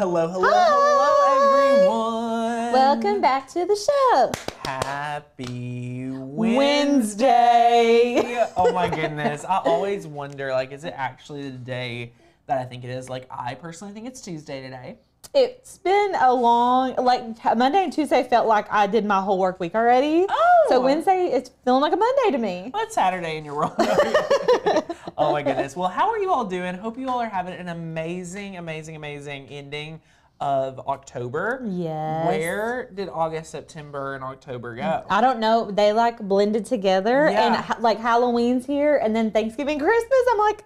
Hello, hello, hello, everyone. Welcome back to the show. Happy Wednesday. Wednesday. oh my goodness. I always wonder, like, is it actually the day that I think it is? Like, I personally think it's Tuesday today. It's been a long, like Monday and Tuesday felt like I did my whole work week already. Oh. So Wednesday, it's feeling like a Monday to me. Well, it's Saturday in your world. oh my goodness. Well, how are you all doing? Hope you all are having an amazing, amazing, amazing ending of October. Yes. Where did August, September, and October go? I don't know. They like blended together, and Yeah. ha- like Halloween's here, and then Thanksgiving, Christmas. I'm like,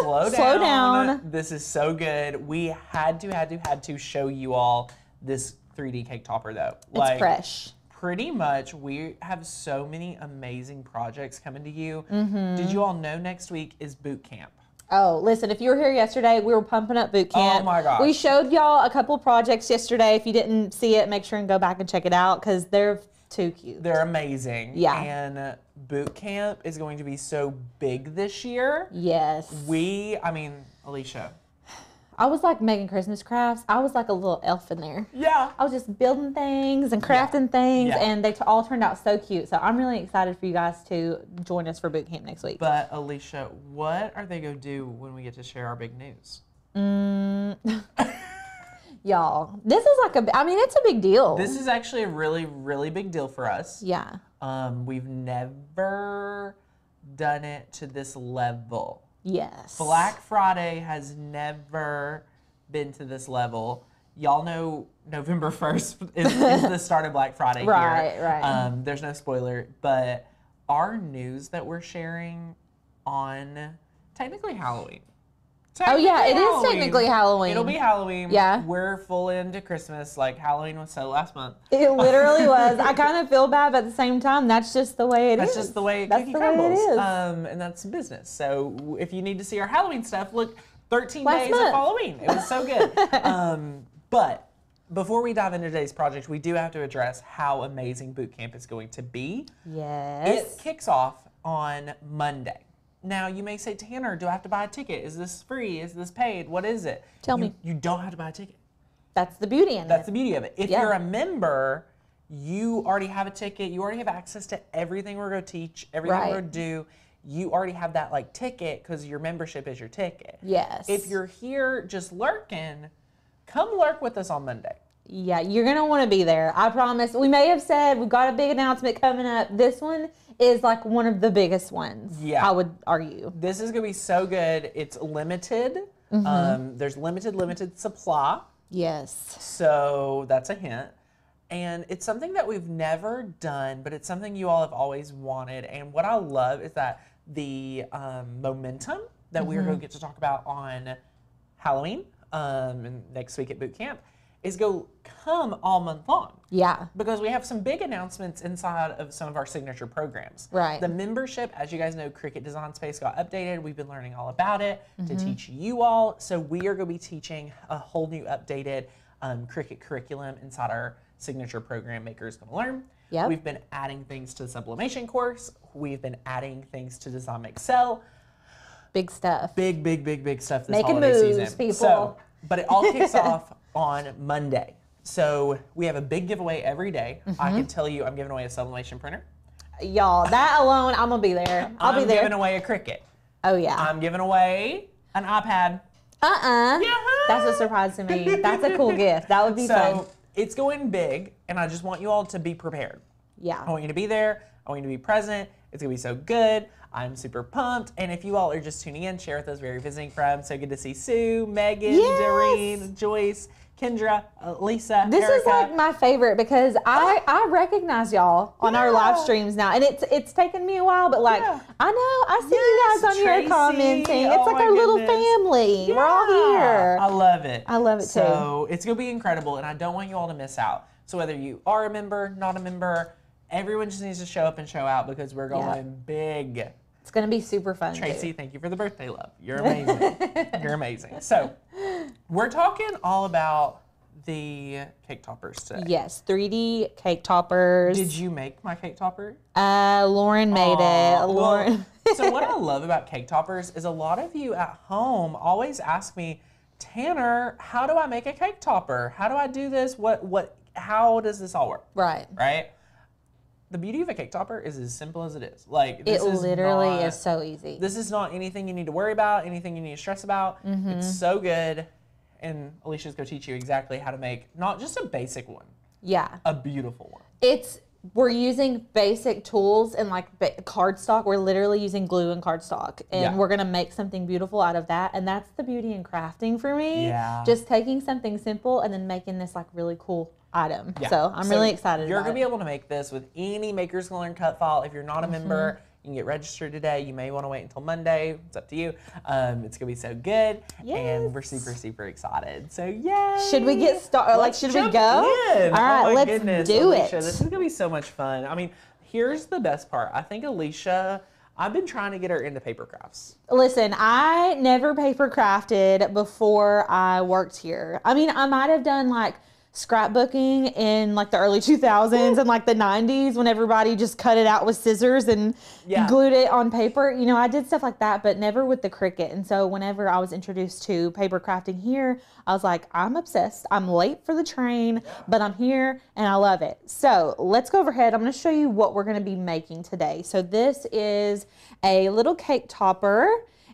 slow down. slow down. This is so good. We had to, had to, had to show you all this 3D cake topper though. It's fresh. Pretty much, we have so many amazing projects coming to you. Mm-hmm. Did you all know next week is boot camp? Oh, listen, if you were here yesterday, we were pumping up boot oh camp. Oh my gosh. We showed y'all a couple projects yesterday. If you didn't see it, make sure and go back and check it out because they're too cute. They're amazing. Yeah. And boot camp is going to be so big this year. Yes. We, I mean, Alicia. I was like making Christmas crafts. I was like a little elf in there. Yeah. I was just building things and crafting things, Yeah. and they t- all turned out so cute. So I'm really excited for you guys to join us for boot camp next week. But Alicia, what are they going to do when we get to share our big news? Mm, y'all, this is like a. I mean, it's a big deal. This is actually a really, really big deal for us. yeah. Um, we've never done it to this level. Yes. Black Friday has never been to this level. Y'all know November 1st is, is the start of Black Friday Right, here. right. Um, there's no spoiler, but our news that we're sharing on technically Halloween. Oh yeah, it Technically is technically Halloween. It'll be Halloween. Yeah. We're full into Christmas. Like Halloween was so last month. It literally was. I kind of feel bad, but at the same time, that's just the way it is. That's just the way That's cookie the way it crumbles. is. Um, and that's business. So if you need to see our Halloween stuff, look, 13 Last days month. of Halloween. It was so good. um, but before we dive into today's project, we do have to address how amazing boot camp is going to be. yes. It kicks off on Monday. Now you may say, Tanner, do I have to buy a ticket? Is this free? Is this paid? What is it? Tell You- me. You don't have to buy a ticket. That's the beauty in That's it. the beauty of it. If Yeah. you're a member, you already have a ticket. You already have access to everything we're going to teach, everything Right. we're going to do. You already have that like ticket because your membership is your ticket. yes. If you're here just lurking, come lurk with us on Monday. Yeah, you're gonna want to be there. I promise. We may have said we've got a big announcement coming up. This one is like one of the biggest ones. Yeah. I would argue. This is going to be so good. It's limited. Mm-hmm. Um, there's limited, limited supply. Yes. So that's a hint. And it's something that we've never done, but it's something you all have always wanted. And what I love is that the um, momentum that we're going to get to talk about on Halloween um, and next week at boot camp is go come all month long Yeah. because we have some big announcements inside of some of our signature programs. Right. The membership, as you guys know, Cricut Design Space got updated. We've been learning all about it Mm-hmm. to teach you all. So we are going to be teaching a whole new updated um, Cricut curriculum inside our signature program Makers Gonna Learn. Yep. We've been adding things to the sublimation course. We've been adding things to Design Sell Big stuff. big, big, big, big stuff this Making holiday moves, season. people. So, but it all kicks off on Monday. So we have a big giveaway every day. Mm-hmm. I can tell you, I'm giving away a sublimation printer. Y'all, that alone, I'm gonna be there. I'll am be there. giving away a Cricut. oh yeah. I'm giving away an iPad. uh-uh. Yahoo! That's a surprise to me. That's a cool gift. That would be So fun. it's going big, and I just want you all to be prepared. Yeah. I want you to be there. I want you to be present. It's gonna be so good. I'm super pumped. And if you all are just tuning in, share with us where you're visiting from. So good to see Sue, Megan, Yes! Doreen, Joyce, Kendra, uh, Lisa. This is like my favorite because I I recognize y'all on our live streams now, and it's it's taken me a while, but like Yeah. I know I see Yes, you guys on Tracy. here commenting. It's Oh like our little goodness. family. We're all here. I love it. I love it too. So it's gonna be incredible, and I don't want you all to miss out. So whether you are a member, not a member, everyone just needs to show up and show out because we're going Yeah. big. It's gonna be super fun. too. Tracy, thank you for the birthday love. You're amazing. You're amazing. So we're talking all about the cake toppers today. Yes, 3D cake toppers. Did you make my cake topper? Uh, Lauren made Aw, it. well, Lauren. so what I love about cake toppers is a lot of you at home always ask me, Tanner, how do I make a cake topper? How do I do this? What what how does this all work? Right. Right? The beauty of a cake topper is as simple as it is. Like this It is literally not- is so easy. This is not anything you need to worry about, anything you need to stress about. Mm-hmm. It's so good. And Alicia's gonna teach you exactly how to make not just a basic one, yeah. a beautiful one. It's we're using basic tools and like cardstock. We're literally using glue and cardstock, and Yeah. we're gonna make something beautiful out of that. And that's the beauty in crafting for me. Yeah. Just taking something simple and then making this like really cool item. Yeah. So I'm really excited. You're gonna be able to make this with any Makers Learn cut file. If you're not a Mm-hmm. member, you can get registered today. You may want to wait until Monday. It's up to you. Um, it's gonna be so good, and we're super super excited. So yeah. Should we get started? Like, should we go? in. All right, oh let's goodness, do Alicia, it. This is gonna be so much fun. I mean, here's the best part. I think Alicia. I've been trying to get her into paper crafts. Listen, I never paper crafted before I worked here. I mean, I might have done like scrapbooking in like the early 2000s and like the 90s when everybody just cut it out with scissors and Yeah. glued it on paper. You know, I did stuff like that, but never with the Cricut. And so whenever I was introduced to paper crafting here, I was like, I'm obsessed. I'm late for the train, but I'm here and I love it. So let's go overhead. I'm going to show you what we're going to be making today. So this is a little cake topper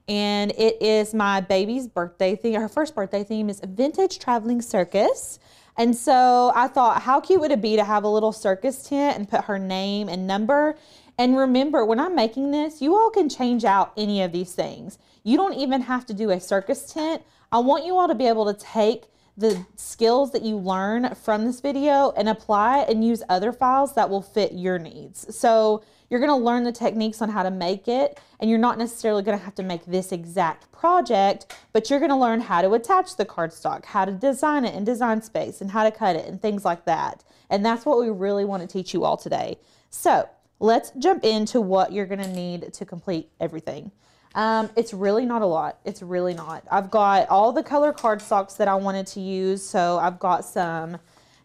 and it is my baby's birthday theme. Her first birthday theme is vintage traveling circus. And so I thought, how cute would it be to have a little circus tent and put her name and number? And remember, when I'm making this, you all can change out any of these things. You don't even have to do a circus tent. I want you all to be able to take the skills that you learn from this video and apply and use other files that will fit your needs. So you're going to learn the techniques on how to make it and you're not necessarily going to have to make this exact project, but you're going to learn how to attach the cardstock, how to design it in Design Space and how to cut it and things like that. And that's what we really want to teach you all today. So let's jump into what you're going to need to complete everything. Um, it's really not a lot. It's really not. I've got all the color cardstocks that I wanted to use. So I've got some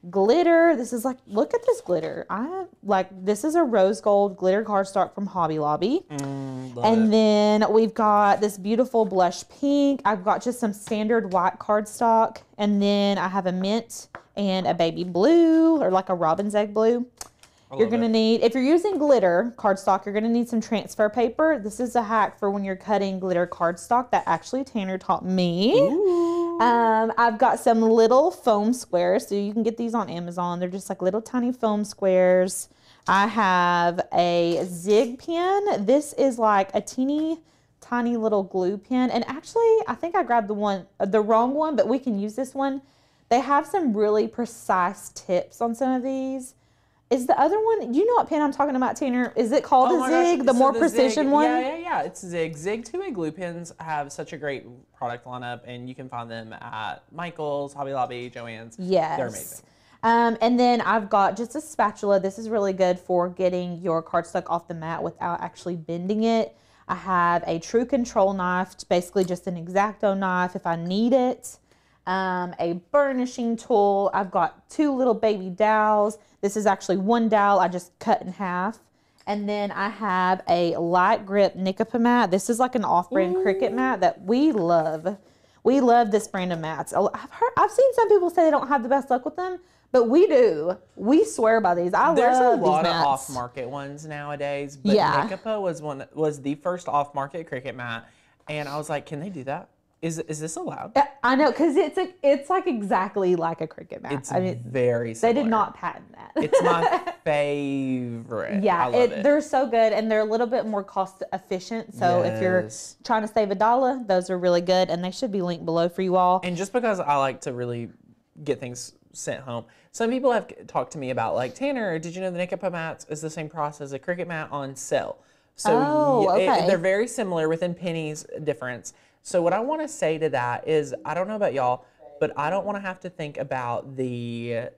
glitter. This is like, look at this glitter. I like, this is a rose gold glitter cardstock from Hobby Lobby. Mm, And it. then we've got this beautiful blush pink. I've got just some standard white cardstock. And then I have a mint and a baby blue or like a robin's egg blue. You're going to need, if you're using glitter cardstock, you're going to need some transfer paper. This is a hack for when you're cutting glitter cardstock that actually Tanner taught me. Um, I've got some little foam squares. So you can get these on Amazon. They're just like little tiny foam squares. I have a zig pen. This is like a teeny tiny little glue pen. And actually, I think I grabbed the one, the wrong one, but we can use this one. They have some really precise tips on some of these. Is the other one? You know what pen I'm talking about, Tanner? Is it called Oh a my gosh, zig? the so more Zig- precision one? Yeah, yeah, yeah. It's Zig. Zig two-way glue pens have such a great product lineup, and you can find them at Michael's, Hobby Lobby, Joann's. Yes. They're amazing. Um, and then I've got just a spatula. This is really good for getting your cardstock off the mat without actually bending it. I have a true control knife, basically just an X-Acto knife if I need it. Um, a burnishing tool. I've got two little baby dowels. This is actually one dowel I just cut in half. And then I have a light grip Nicapa mat. This is like an off-brand Cricut mat that we love. We love this brand of mats. I've heard, I've seen some people say they don't have the best luck with them, but we do. We swear by these. I There's a lot these of off-market ones nowadays, but Yeah. Nicapa was one was the first off-market Cricut mat, and I was like, can they do that? Is is this allowed? Uh, I know, cause it's a, it's like exactly like a Cricut mat. It's I mean, very. they did not patent that. It's my favorite. Yeah, I love it, it. they're so good and they're a little bit more cost efficient. So if you're trying to save a dollar, those are really good and they should be linked below for you all. And just because I like to really get things sent home, some people have talked to me about like Tanner. Did you know the Nicapa mats is the same process as a Cricut mat on sale? So Oh, y- it- okay. they're very similar within pennies difference. So what I want to say to that is, I don't know about y'all, but I don't want to have to think about the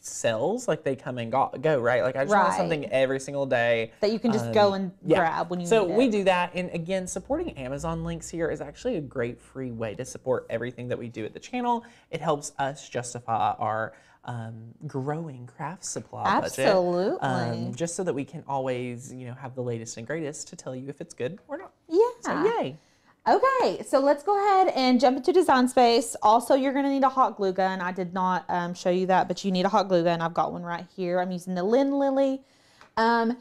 cells like they come and go, go right? Like I just want something every single day. that you can just go and grab when you So we do that, and again, supporting Amazon links here is actually a great free way to support everything that we do at the channel. It helps us justify our um, growing craft supply Absolutely. budget, um, just so that we can always, you know, have the latest and greatest to tell you if it's good or not. Yeah. So yay! Okay, so let's go ahead and jump into Design Space. Also, you're going to need a hot glue gun. I did not um, show you that, but you need a hot glue gun. I've got one right here. I'm using the Lynn Lily. Um,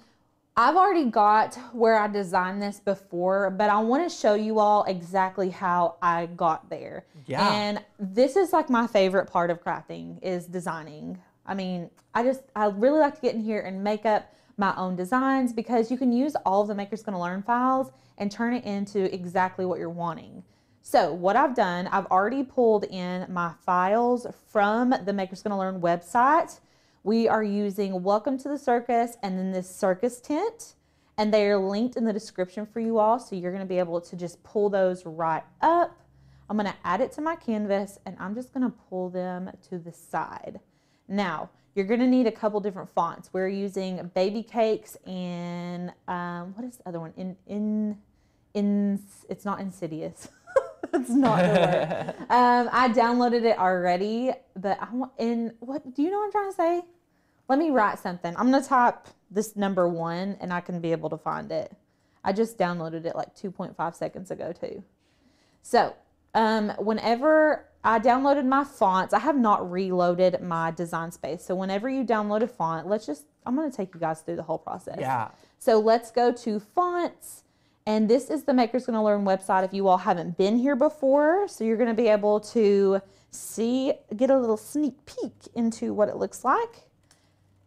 I've already got where I designed this before, but I want to show you all exactly how I got there. Yeah. And this is like my favorite part of crafting is designing. I mean, I just I really like to get in here and make up my own designs because you can use all of the Makers Gonna Learn files and turn it into exactly what you're wanting. So what I've done, I've already pulled in my files from the Makers Gonna Learn website. We are using Welcome to the Circus and then this circus tent. And they are linked in the description for you all. So you're gonna be able to just pull those right up. I'm gonna add it to my canvas and I'm just gonna pull them to the side. Now, you're gonna need a couple different fonts. We're using Babycakes and um, what is the other one? In in in it's not Insidious. It's not the word. Um, I downloaded it already, but I want in what do you know what I'm trying to say? Let me write something. I'm gonna type this number one and I can be able to find it. I just downloaded it like 2.5 seconds ago too. So um, whenever I downloaded my fonts, I have not reloaded my design space. So whenever you download a font, let's just I'm gonna take you guys through the whole process. Yeah. So let's go to fonts. And this is the Makers Gonna Learn website if you all haven't been here before. So you're gonna be able to see, get a little sneak peek into what it looks like.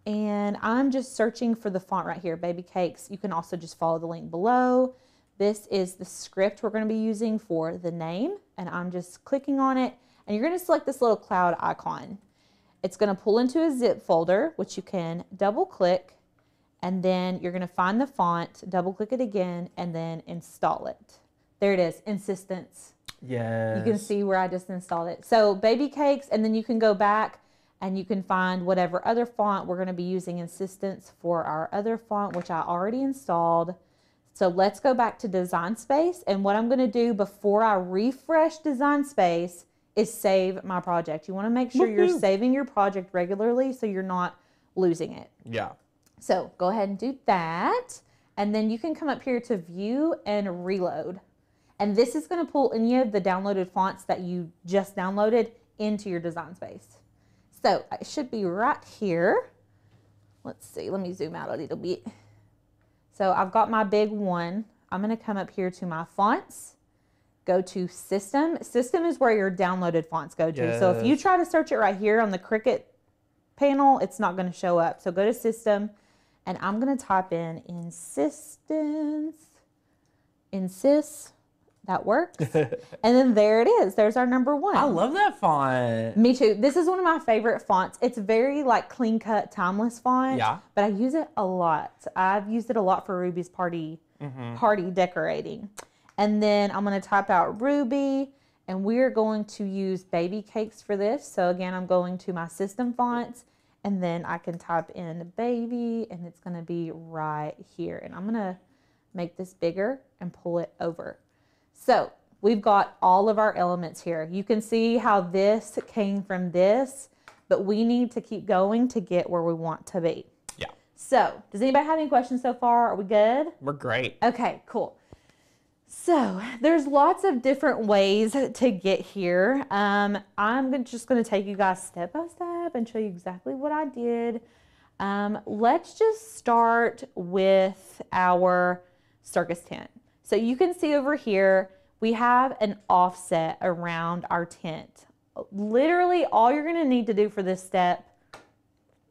And I'm just searching for the font right here, Babycakes. You can also just follow the link below. This is the script we're gonna be using for the name. And I'm just clicking on it. And you're gonna select this little cloud icon. It's gonna pull into a zip folder, which you can double click and then you're going to find the font, double click it again, and then install it. There it is, Insistence. Yes. You can see where I just installed it. So Babycakes, and then you can go back and you can find whatever other font. We're going to be using Insistence for our other font, which I already installed. So let's go back to Design Space. And what I'm going to do before I refresh Design Space is save my project. You want to make sure you're saving your project regularly so you're not losing it. Yeah. So go ahead and do that. And then you can come up here to view and reload. And this is going to pull any of the downloaded fonts that you just downloaded into your design space. So it should be right here. Let's see, let me zoom out a little bit. So I've got my big one. I'm going to come up here to my fonts, go to system. System is where your downloaded fonts go to. So if you try to search it right here on the Cricut panel, it's not going to show up. So go to system and I'm going to type in insistence, insist. That works. and then there it is. There's our number one. I love that font. Me too. This is one of my favorite fonts. It's very like clean cut, timeless font. Yeah. But I use it a lot. I've used it a lot for Ruby's party Mm-hmm. party decorating. And then I'm going to type out Ruby and we're going to use Babycakes for this. So again, I'm going to my system fonts and then I can type in baby and it's going to be right here. And I'm going to make this bigger and pull it over. So we've got all of our elements here. You can see how this came from this, but we need to keep going to get where we want to be. Yeah. So does anybody have any questions so far? Are we good? We're great. Okay, cool. So there's lots of different ways to get here. Um, I'm just going to take you guys step by step and show you exactly what I did. Um, let's just start with our circus tent. So you can see over here, we have an offset around our tent. Literally all you're going to need to do for this step,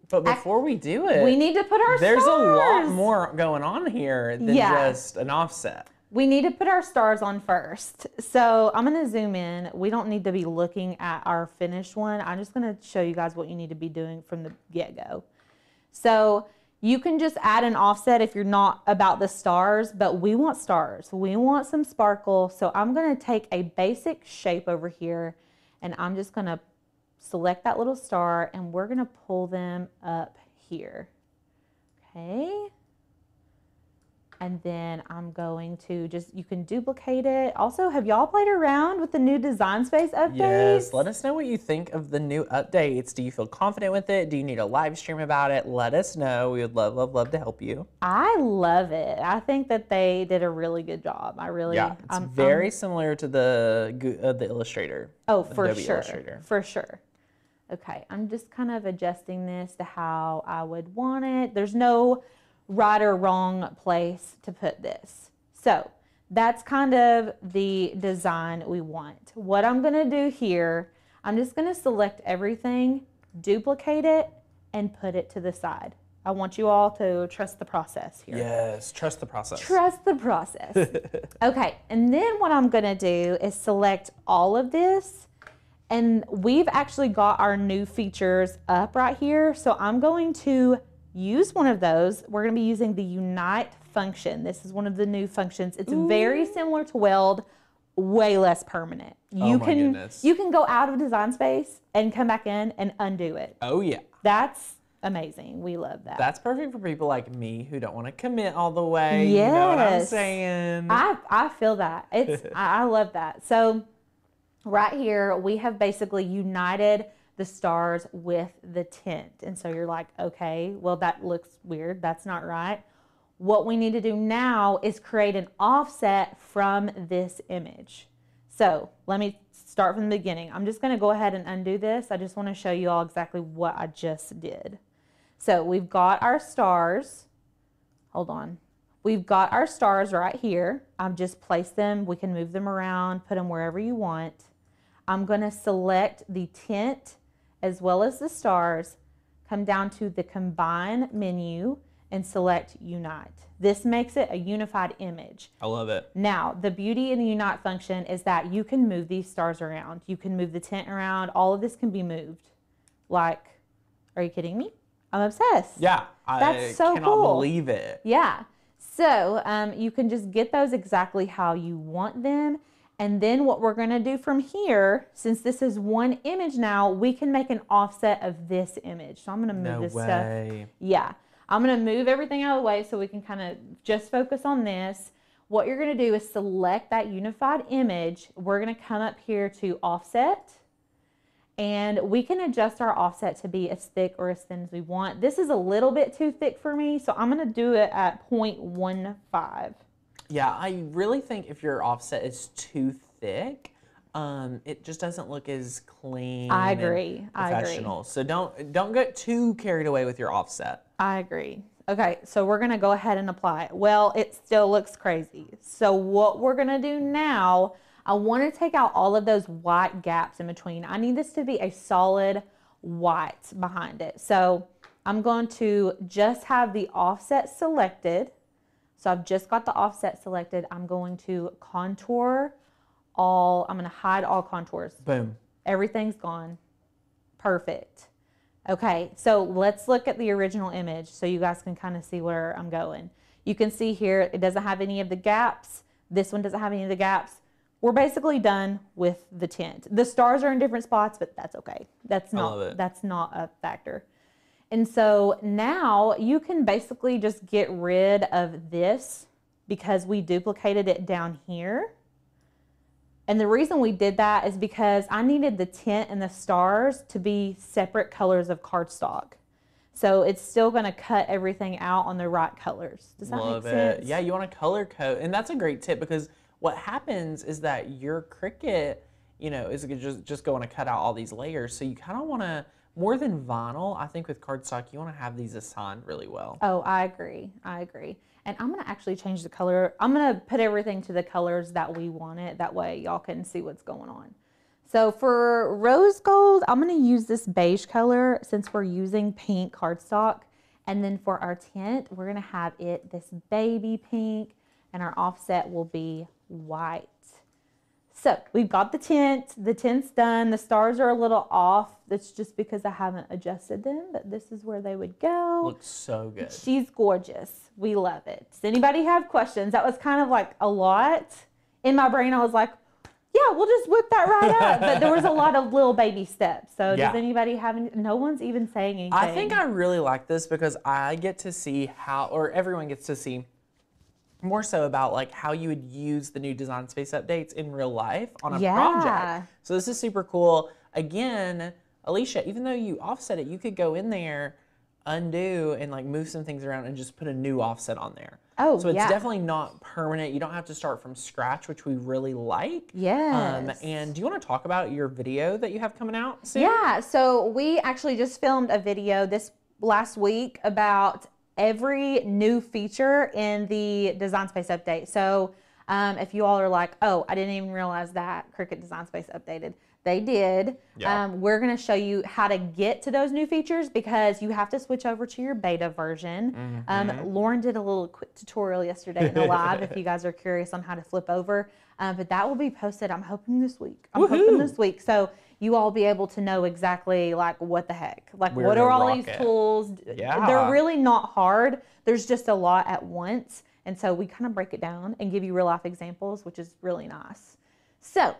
But before we do it, we need to put our there's a lot more going on here than Yeah. just an offset. We need to put our stars on first. So I'm going to zoom in. We don't need to be looking at our finished one. I'm just going to show you guys what you need to be doing from the get go. So you can just add an offset if you're not about the stars, but we want stars. We want some sparkle. So I'm going to take a basic shape over here and I'm just going to select that little star and we're going to pull them up here. Okay. And then I'm going to just, you can duplicate it. Also, have y'all played around with the new Design Space updates? Yes, let us know what you think of the new updates. Do you feel confident with it? Do you need a live stream about it? Let us know. We would love, love, love to help you. I love it. I think that they did a really good job. I really, Yeah, it's I'm- I'm- very similar to the uh, the Illustrator. Oh, for Adobe sure. Illustrator. For sure. Okay, I'm just kind of adjusting this to how I would want it. There's no right or wrong place to put this. So that's kind of the design we want. What I'm gonna do here, I'm just gonna select everything, duplicate it, and put it to the side. I want you all to trust the process here. Yes, trust the process. Trust the process. okay, and then what I'm gonna do is select all of this. And we've actually got our new features up right here. So I'm going to use one of those. We're gonna be using the Unite function. This is one of the new functions. It's very similar to Weld, way less permanent. Oh you Oh can goodness. you can go out of design space and come back in and undo it. oh yeah. That's amazing. We love that. That's perfect for people like me who don't want to commit all the way. You know what I'm saying? I I feel that. It's I, I love that. So right here we have basically united the stars with the tint. And so you're like, okay, well that looks weird. That's not right. What we need to do now is create an offset from this image. So let me start from the beginning. I'm just going to go ahead and undo this. I just want to show you all exactly what I just did. So we've got our stars. Hold on. We've got our stars right here. I've just placed them. We can move them around, put them wherever you want. I'm going to select the tint as well as the stars, come down to the combine menu and select unite. This makes it a unified image. I love it. Now, the beauty in the unite function is that you can move these stars around. You can move the tent around. All of this can be moved. Like, are you kidding me? I'm obsessed. Yeah, I That's so cannot cool. believe it. Yeah. So um, you can just get those exactly how you want them. And then what we're going to do from here, since this is one image now, we can make an offset of this image. So I'm going to move No this stuff. way. Yeah. I'm going to move everything out of the way so we can kind of just focus on this. What you're going to do is select that unified image. We're going to come up here to offset and we can adjust our offset to be as thick or as thin as we want. This is a little bit too thick for me, so I'm going to do it at 0.15. Yeah, I really think if your offset is too thick, um, it just doesn't look as clean. I and agree. I agree. So don't don't get too carried away with your offset. I agree. Okay, so we're gonna go ahead and apply it. Well, it still looks crazy. So what we're gonna do now, I wanna take out all of those white gaps in between. I need this to be a solid white behind it. So I'm going to just have the offset selected. So I've just got the offset selected. I'm going to contour all, I'm gonna hide all contours. Boom. Everything's gone. Perfect. Okay, so let's look at the original image so you guys can kind of see where I'm going. You can see here it doesn't have any of the gaps. This one doesn't have any of the gaps. We're basically done with the tint. The stars are in different spots, but that's okay. That's not that's not a factor. And so now you can basically just get rid of this because we duplicated it down here. And the reason we did that is because I needed the tint and the stars to be separate colors of cardstock. So it's still going to cut everything out on the right colors. Does that Love make it. sense? Yeah, you want to color code, and that's a great tip because what happens is that your Cricut, you know, is just just going to cut out all these layers. So you kind of want to more than vinyl. I think with cardstock, you want to have these assigned really well. Oh, I agree. I agree. And I'm going to actually change the color. I'm going to put everything to the colors that we want it. That way y'all can see what's going on. So for rose gold, I'm going to use this beige color since we're using pink cardstock. And then for our tint, we're going to have it this baby pink and our offset will be white. So we've got the tent, the tent's done. The stars are a little off. That's just because I haven't adjusted them, but this is where they would go. Looks so good. She's gorgeous. We love it. Does anybody have questions? That was kind of like a lot. In my brain, I was like, yeah, we'll just whip that right up. But there was a lot of little baby steps. So Yeah. does anybody have any? No one's even saying anything. I think I really like this because I get to see how, or everyone gets to see more so about like how you would use the new design space updates in real life on a Yeah. project. So this is super cool. Again, Alicia, even though you offset it, you could go in there, undo, and like move some things around and just put a new offset on there. Oh, so it's yeah. definitely not permanent. You don't have to start from scratch, which we really like. Um, and do you want to talk about your video that you have coming out soon? Yeah, so we actually just filmed a video this last week about every new feature in the Design Space update. So um, if you all are like, oh, I didn't even realize that Cricut Design Space updated, they did. Yeah. Um, we're going to show you how to get to those new features because you have to switch over to your beta version. Um, Lauren did a little quick tutorial yesterday in the live if you guys are curious on how to flip over. Um, but that will be posted, I'm hoping this week. I'm hoping this week. So you all be able to know exactly like what the heck, like We're what are all these it. tools? Yeah. They're really not hard. There's just a lot at once. And so we kind of break it down and give you real life examples, which is really nice. So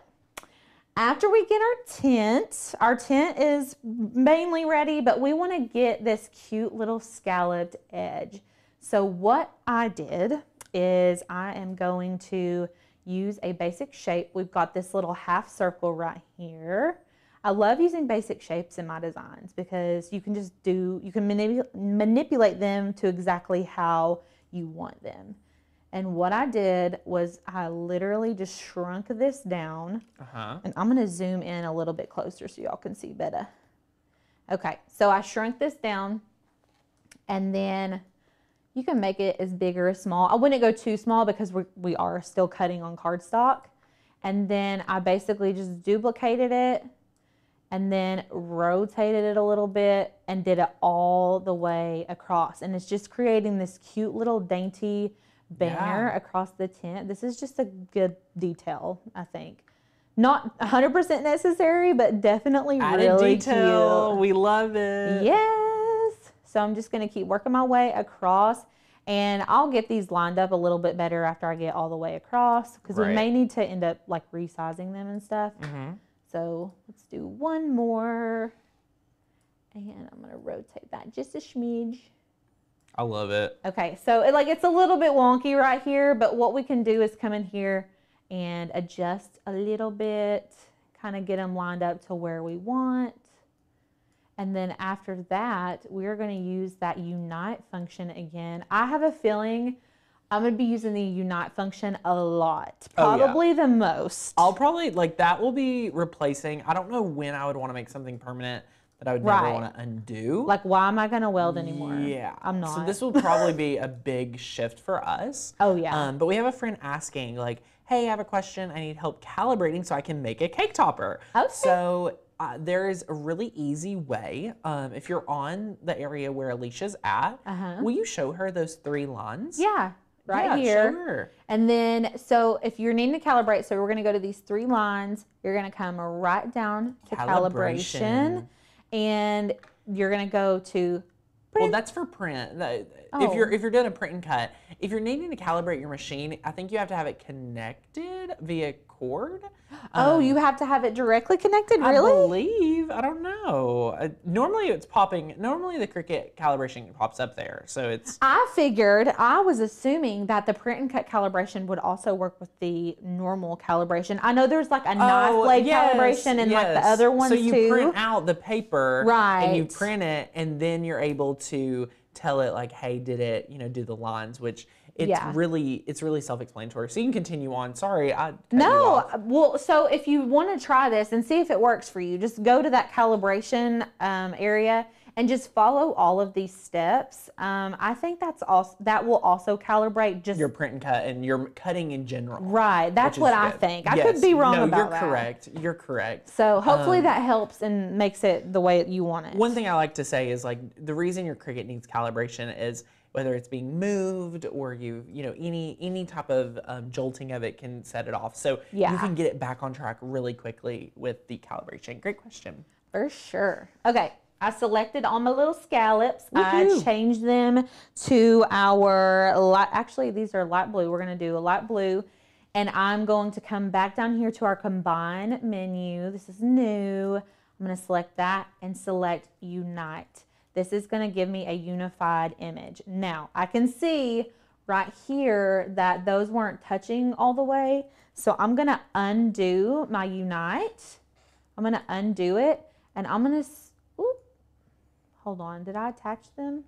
after we get our tent, our tent is mainly ready, but we want to get this cute little scalloped edge. So what I did is I am going to use a basic shape. We've got this little half circle right here. I love using basic shapes in my designs because you can just do, you can manipu- manipulate them to exactly how you want them. And what I did was I literally just shrunk this down. Uh huh. And I'm gonna zoom in a little bit closer so y'all can see better. Okay, so I shrunk this down and then you can make it as big or as small. I wouldn't go too small because we're, we are still cutting on cardstock. And then I basically just duplicated it and then rotated it a little bit and did it all the way across. And it's just creating this cute little dainty banner Yeah. across the tent. This is just a good detail, I think. Not 100% necessary, but definitely Added really detail. cute. We love it. Yes. So I'm just going to keep working my way across and I'll get these lined up a little bit better after I get all the way across because we may need to end up like resizing them and stuff. Mhm. So let's do one more. And I'm going to rotate that just a smidge. I love it. Okay, so it, like it's a little bit wonky right here, but what we can do is come in here and adjust a little bit, kind of get them lined up to where we want. And then after that, we're going to use that unite function again. I have a feeling I'm going to be using the unite function a lot, Oh, yeah. probably the most. I'll probably like that will be replacing. I don't know when I would want to make something permanent that I would never want to undo. Like, why am I going to weld anymore? Yeah, I'm not. So this will probably be a big shift for us. Oh, yeah. Um, but we have a friend asking like, "Hey, I have a question. I need help calibrating so I can make a cake topper." Okay. So uh, there is a really easy way. Um, if you're on the area where Alicia's at, Uh-huh. will you show her those three lines? yeah, right Yeah, here. Her. And then, so if you're needing to calibrate, so we're going to go to these three lines. You're going to come right down to calibration, Calibration. and you're going to go to Well, that's for print. If oh. you're Oh. if you're doing a print and cut, if you're needing to calibrate your machine, I think you have to have it connected via cord. Oh, you have to have it directly connected. Um, I Really? believe. I don't know. Uh, normally it's popping. Normally the Cricut calibration pops up there, so it's I figured I was assuming that the print and cut calibration would also work with the normal calibration. I know there's like a knife blade Oh, yes, calibration and like the other ones So you too. print out the paper, Right. and you print it, and then you're able to tell it like, "Hey, did it? You know, do the lines?" Which it's Yeah. really it's really self-explanatory. So you can continue on. Sorry, I No, well, so if you want to try this and see if it works for you, just go to that calibration um, area and just follow all of these steps. Um, I think that's also that will also calibrate just your print and cut and your cutting in general. right. That's what I good. think. I Yes. could be wrong no, about you're that. correct. You're correct. So hopefully Um, that helps and makes it the way you want it. One thing I like to say is like the reason your Cricut needs calibration is whether it's being moved or you you know any any type of um, jolting of it can set it off. So yeah. you can get it back on track really quickly with the calibration. Great question. For sure. Okay. I selected all my little scallops. I Woohoo. changed them to our light. Actually, these are light blue. We're going to do a light blue. And I'm going to come back down here to our combine menu. This is new. I'm going to select that and select unite. This is going to give me a unified image. Now, I can see right here that those weren't touching all the way. So I'm gonna undo my unite. I'm gonna undo it and I'm gonna, oop, hold on, did I attach them?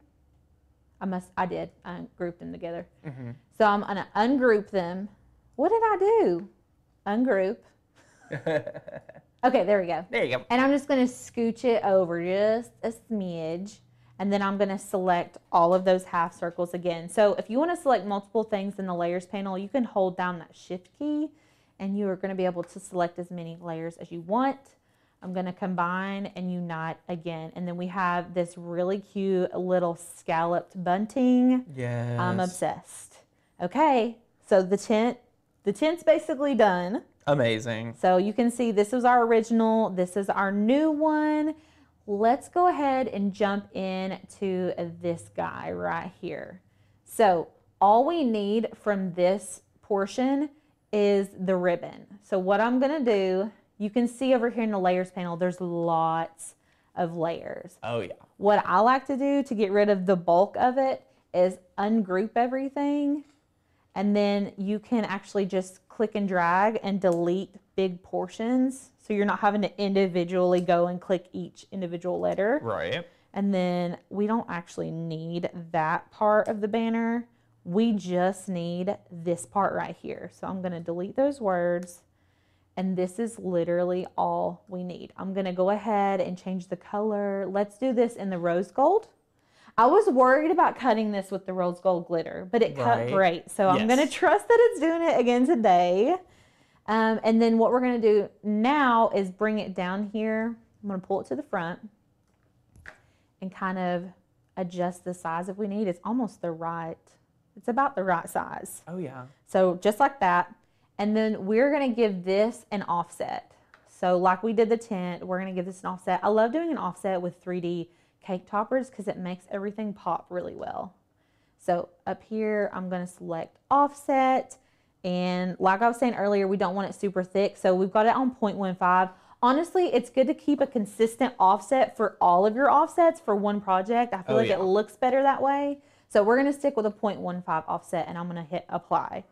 I must, I did, I grouped them together. Mm-hmm. So I'm gonna ungroup them. What did I do? Ungroup. Okay, there we go. there you go. And I'm just going to scooch it over just a smidge. And then I'm going to select all of those half circles again. So if you want to select multiple things in the layers panel, you can hold down that shift key and you are going to be able to select as many layers as you want. I'm going to combine and unite again. And then we have this really cute little scalloped bunting. Yes. I'm obsessed. Okay, so the tent, the tent's basically done. Amazing. So you can see this is our original, this is our new one. Let's go ahead and jump in to this guy right here. So all we need from this portion is the ribbon. So what I'm gonna do, you can see over here in the layers panel, there's lots of layers. Oh yeah. What I like to do to get rid of the bulk of it is ungroup everything and then you can actually just click and drag and delete big portions. So you're not having to individually go and click each individual letter. Right. And then we don't actually need that part of the banner. We just need this part right here. So I'm gonna delete those words. And this is literally all we need. I'm gonna go ahead and change the color. Let's do this in the rose gold. I was worried about cutting this with the rose gold glitter, but it cut Right. great. So I'm gonna trust that it's doing it again today. Um, and then what we're gonna do now is bring it down here. I'm gonna pull it to the front and kind of adjust the size if we need. It's almost the right, it's about the right size. Oh yeah. So just like that. And then we're gonna give this an offset. So like we did the tent, we're gonna give this an offset. I love doing an offset with 3D cake toppers because it makes everything pop really well. So up here, I'm gonna select offset. And like I was saying earlier, we don't want it super thick. So we've got it on 0.15. Honestly, it's good to keep a consistent offset for all of your offsets for one project. I feel Oh, like yeah. it looks better that way. So we're gonna stick with a 0.15 offset and I'm gonna hit apply.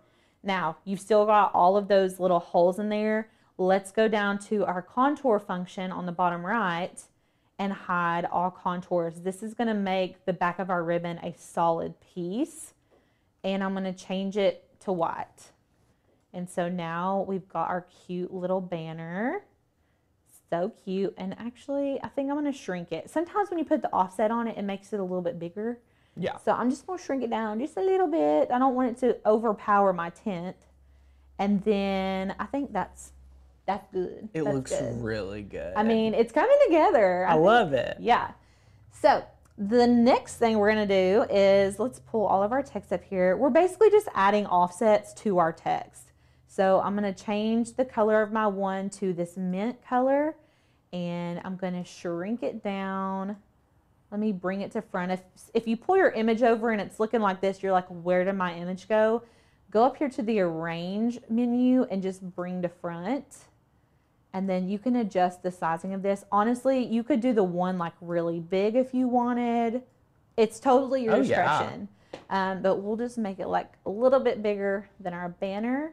Now, you've still got all of those little holes in there. Let's go down to our contour function on the bottom right and hide all contours. This is gonna make the back of our ribbon a solid piece. And I'm gonna change it to white. And so now we've got our cute little banner. So cute. And actually, I think I'm gonna shrink it. Sometimes when you put the offset on it, it makes it a little bit bigger. Yeah. So I'm just gonna shrink it down just a little bit. I don't want it to overpower my tent. And then I think that's that's good. It That's looks good. really good. I mean, it's coming together. I think- love it. Yeah. So the next thing we're gonna do is let's pull all of our text up here. We're basically just adding offsets to our text. So I'm gonna change the color of my one to this mint color and I'm gonna shrink it down. Let me bring it to front. If, if you pull your image over and it's looking like this, you're like, where did my image go? Go up here to the arrange menu and just bring to front and then you can adjust the sizing of this. Honestly, you could do the one like really big if you wanted. It's totally your Oh, yeah. discretion. Um, but we'll just make it like a little bit bigger than our banner.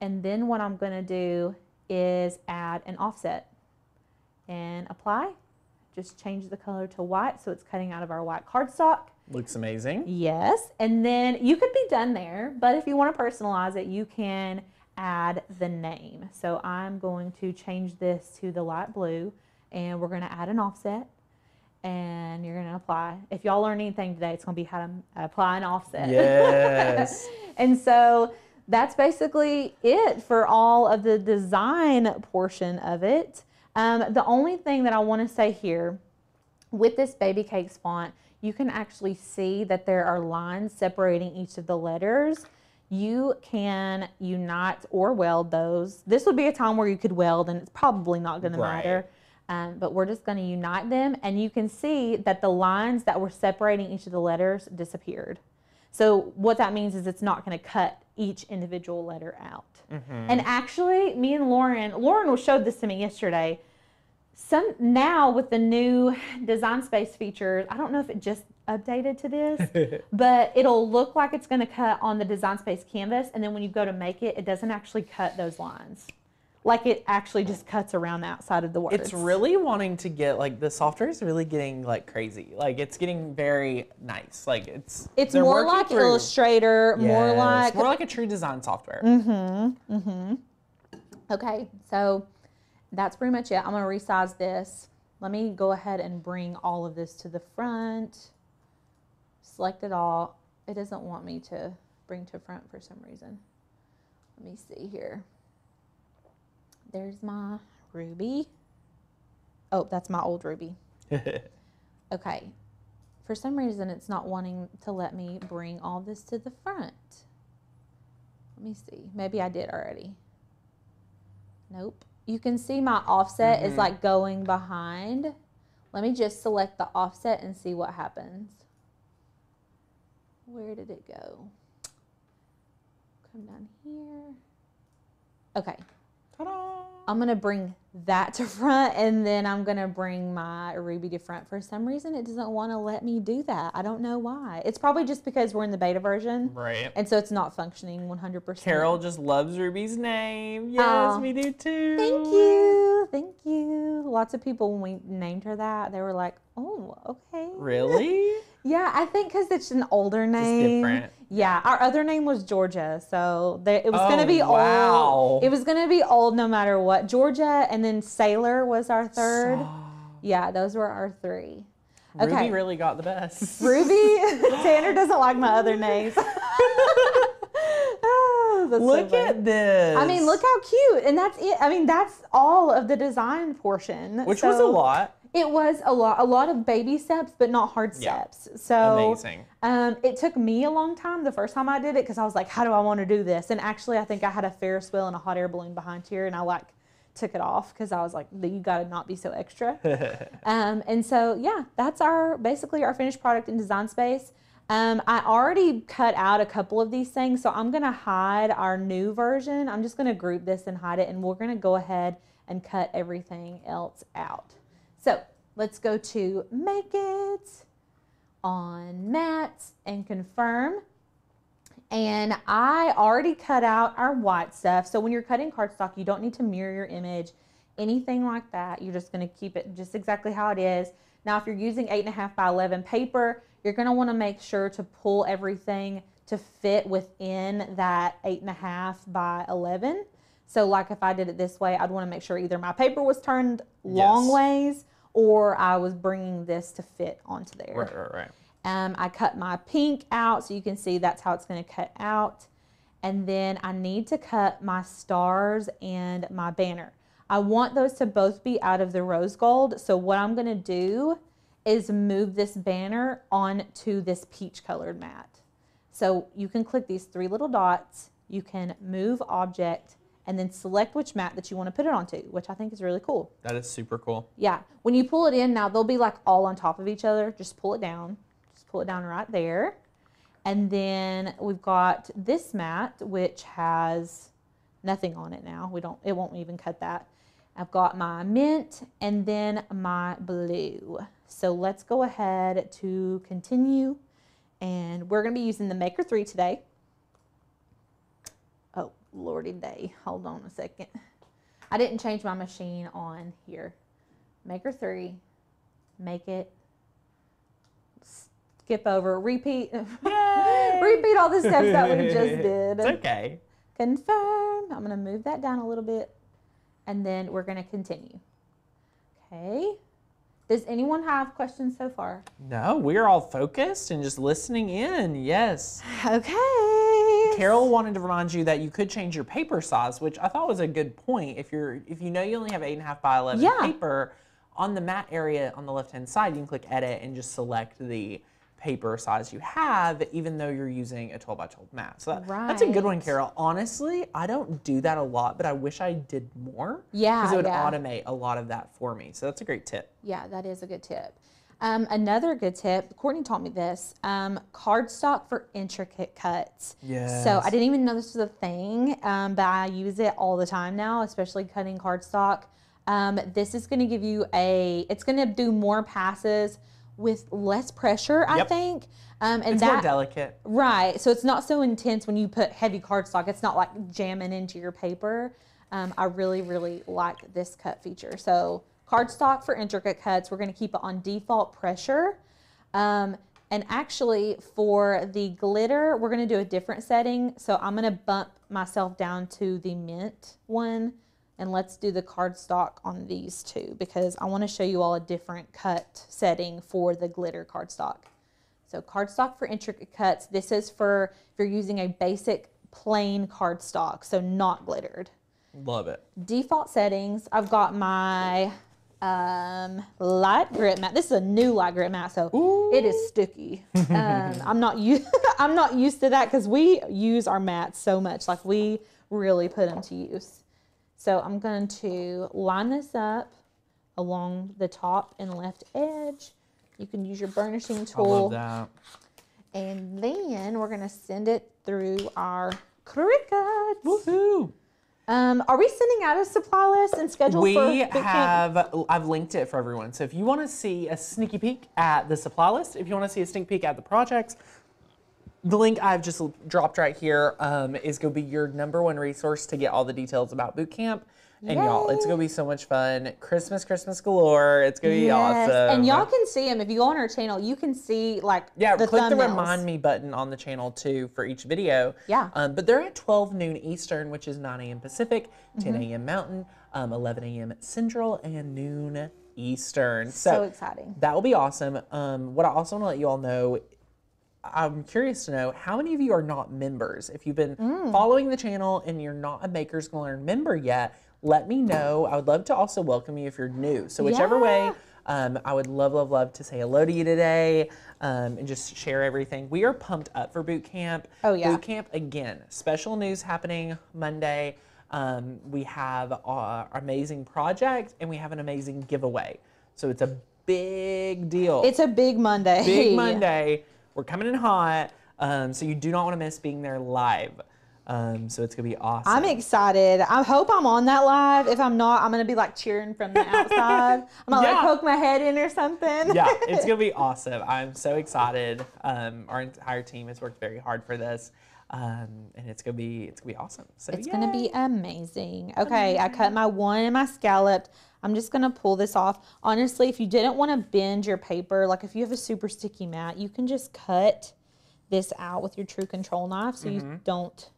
And then what I'm gonna do is add an offset and apply. Just change the color to white so it's cutting out of our white cardstock. Looks amazing. Yes, and then you could be done there, but if you want to personalize it, you can add the name. So I'm going to change this to the light blue and we're going to add an offset and you're going to apply. If y'all learn anything today, it's going to be how to apply an offset. Yes. and so that's basically it for all of the design portion of it. Um, the only thing that I want to say here with this Babycakes font, you can actually see that there are lines separating each of the letters. You can unite or weld those. This would be a time where you could weld, and it's probably not going Right. to matter. Um, but we're just going to unite them, and you can see that the lines that were separating each of the letters disappeared. So what that means is it's not going to cut each individual letter out. And actually, me and Lauren, Lauren showed this to me yesterday. Some now with the new design space features, I don't know if it just updated to this, but it'll look like it's going to cut on the Design Space canvas, and then when you go to make it, it doesn't actually cut those lines. Like it actually just cuts around the outside of the words. It's really wanting to get like the software is really getting like crazy. Like it's getting very nice. Like it's It's more like through- Illustrator, more Yes, like more like a true design software. Mm-hmm. Mm-hmm. Okay, so that's pretty much it. I'm gonna resize this. Let me go ahead and bring all of this to the front. Select it all. It doesn't want me to bring to front for some reason. Let me see here. There's my ruby. Oh, that's my old ruby. Okay. For some reason, it's not wanting to let me bring all this to the front. Let me see. Maybe I did already. Nope. You can see my offset is Mhm. like going behind. Let me just select the offset and see what happens. Where did it go? Come down here. Okay. Ta-da! I'm gonna bring that to front and then I'm gonna bring my ruby to front. For some reason, it doesn't want to let me do that. I don't know why. It's probably just because we're in the beta version Right. and so it's not functioning 100%. Carol just loves Ruby's name. Yes, Aw. we do too. Thank you. Thank you. Lots of people, when we named her that, they were like, oh, okay. Really? Yeah, I think because it's an older name. different. Yeah, our other name was Georgia, so they, it was going to Oh, be wow. old. It was going to be old no matter what. Georgia, and then Sailor was our third. Stop. Yeah, those were our three. Ruby Okay. really got the best. Ruby, Tanner doesn't like my other names. Oh, that's so Look at this. I mean, look how cute, and that's it. I mean, that's all of the design portion, Which was a lot. It was a lot, a lot of baby steps, but not hard Yeah. steps. So Amazing. Um, it took me a long time the first time I did it because I was like, how do I want to do this? And actually, I think I had a Ferris wheel and a hot air balloon behind here, and I like took it off because I was like, you got to not be so extra. um, and so yeah, that's our basically our finished product in Design Space. Um, I already cut out a couple of these things, so I'm gonna hide our new version. I'm just gonna group this and hide it, and we're gonna go ahead and cut everything else out. So let's go to make it on mats and confirm. And I already cut out our white stuff. So when you're cutting cardstock, you don't need to mirror your image, anything like that. You're just gonna keep it just exactly how it is. Now, if you're using eight and a half by 11 paper, you're gonna wanna make sure to pull everything to fit within that eight and a half by 11. So like if I did it this way, I'd wanna make sure either my paper was turned long ways or I was bringing this to fit onto there. Right, right, right. Um, I cut my pink out so you can see that's how it's going to cut out. And then I need to cut my stars and my banner. I want those to both be out of the rose gold. So what I'm going to do is move this banner onto this peach colored mat. So you can click these three little dots. You can move object and then select which mat that you want to put it onto, which I think is really cool. That is super cool. Yeah. When you pull it in now, they'll be like all on top of each other. Just pull it down. Just pull it down right there. And then we've got this mat, which has nothing on it now. We don't, it won't even cut that. I've got my mint and then my blue. So let's go ahead to continue. And we're going to be using the Maker 3 today. Lordy day. Hold on a second. I didn't change my machine on here. Maker 3, make it, skip over, repeat, repeat all the steps that we just did. It's okay. Confirm. I'm going to move that down a little bit and then we're going to continue. Okay. Does anyone have questions so far? No, we're all focused and just listening in. Yes. Okay. Carol wanted to remind you that you could change your paper size, which I thought was a good point. If you're if you know you only have eight and a half by eleven Yeah. paper, on the mat area on the left hand side, you can click edit and just select the paper size you have, even though you're using a 12 by 12 mat. So that, that's a good one, Carol. Honestly, I don't do that a lot, but I wish I did more. Yeah, Because it would yeah. automate a lot of that for me. So that's a great tip. Yeah, that is a good tip. Um, another good tip, Courtney taught me this um, cardstock for intricate cuts. So I didn't even know this was a thing, um, but I use it all the time now, especially cutting cardstock. Um, this is going to give you a, it's going to do more passes with less pressure, I Yep. think. Um, and It's that more delicate. Right. So it's not so intense when you put heavy cardstock. It's not like jamming into your paper. Um, I really, really like this cut feature. So cardstock for intricate cuts. We're going to keep it on default pressure. Um, and actually for the glitter, we're going to do a different setting. So I'm going to bump myself down to the mint one. And let's do the cardstock on these two because I want to show you all a different cut setting for the glitter cardstock. So cardstock for intricate cuts. This is for if you're using a basic plain cardstock, so not glittered. Love it. Default settings, I've got my um, light grip mat. This is a new light grip mat, so it is sticky. um, I'm not used. I'm not used to that because we use our mats so much. Like we really put them to use. So I'm going to line this up along the top and left edge. You can use your burnishing I tool. love that. And then we're gonna send it through our Cricuts. Woohoo! Um, are we sending out a supply list and schedule We for boot camp? have, I've linked it for everyone. So if you want to see a sneaky peek at the supply list, if you want to see a sneak peek at the projects, the link I've just dropped right here um, is going to be your number one resource to get all the details about boot camp. And y'all, it's going to be so much fun. Christmas, Christmas galore. It's going to be Yes, awesome. And y'all can see them if you go on our channel. You can see like Yeah, the click the remind me button on the channel too for each video. Yeah. Um, but they're at 12 noon Eastern, which is 9 a.m. Pacific, 10 Mm-hmm. a.m. Mountain, um, 11 a.m. Central, and noon Eastern. So So, exciting. that will be awesome. Um, what I also want to let you all know, I'm curious to know how many of you are not members. If you've been Mm. following the channel and you're not a Makers Gonna Learn member yet, let me know. I would love to also welcome you if you're new. So whichever way. Um, I would love, love, love to say hello to you today um, and just share everything. We are pumped up for boot camp. Oh, yeah. Boot camp again. Special news happening Monday. Um, we have our amazing project and we have an amazing giveaway. So it's a big deal. It's a big Monday. big Monday. We're coming in hot. Um, so you do not want to miss being there live. Um, so it's gonna be awesome. I'm excited. I hope I'm on that live. If I'm not, I'm gonna be like cheering from the outside. I'm gonna Yeah. like poke my head in or something. yeah, it's gonna be awesome. I'm so excited. Um, our entire team has worked very hard for this, um, and it's gonna be it's gonna be awesome. So It's gonna be amazing. Okay, I cut my one and my scalloped. I'm just gonna pull this off. Honestly, if you didn't want to bend your paper, like if you have a super sticky mat, you can just cut this out with your true control knife so Mm-hmm. you don't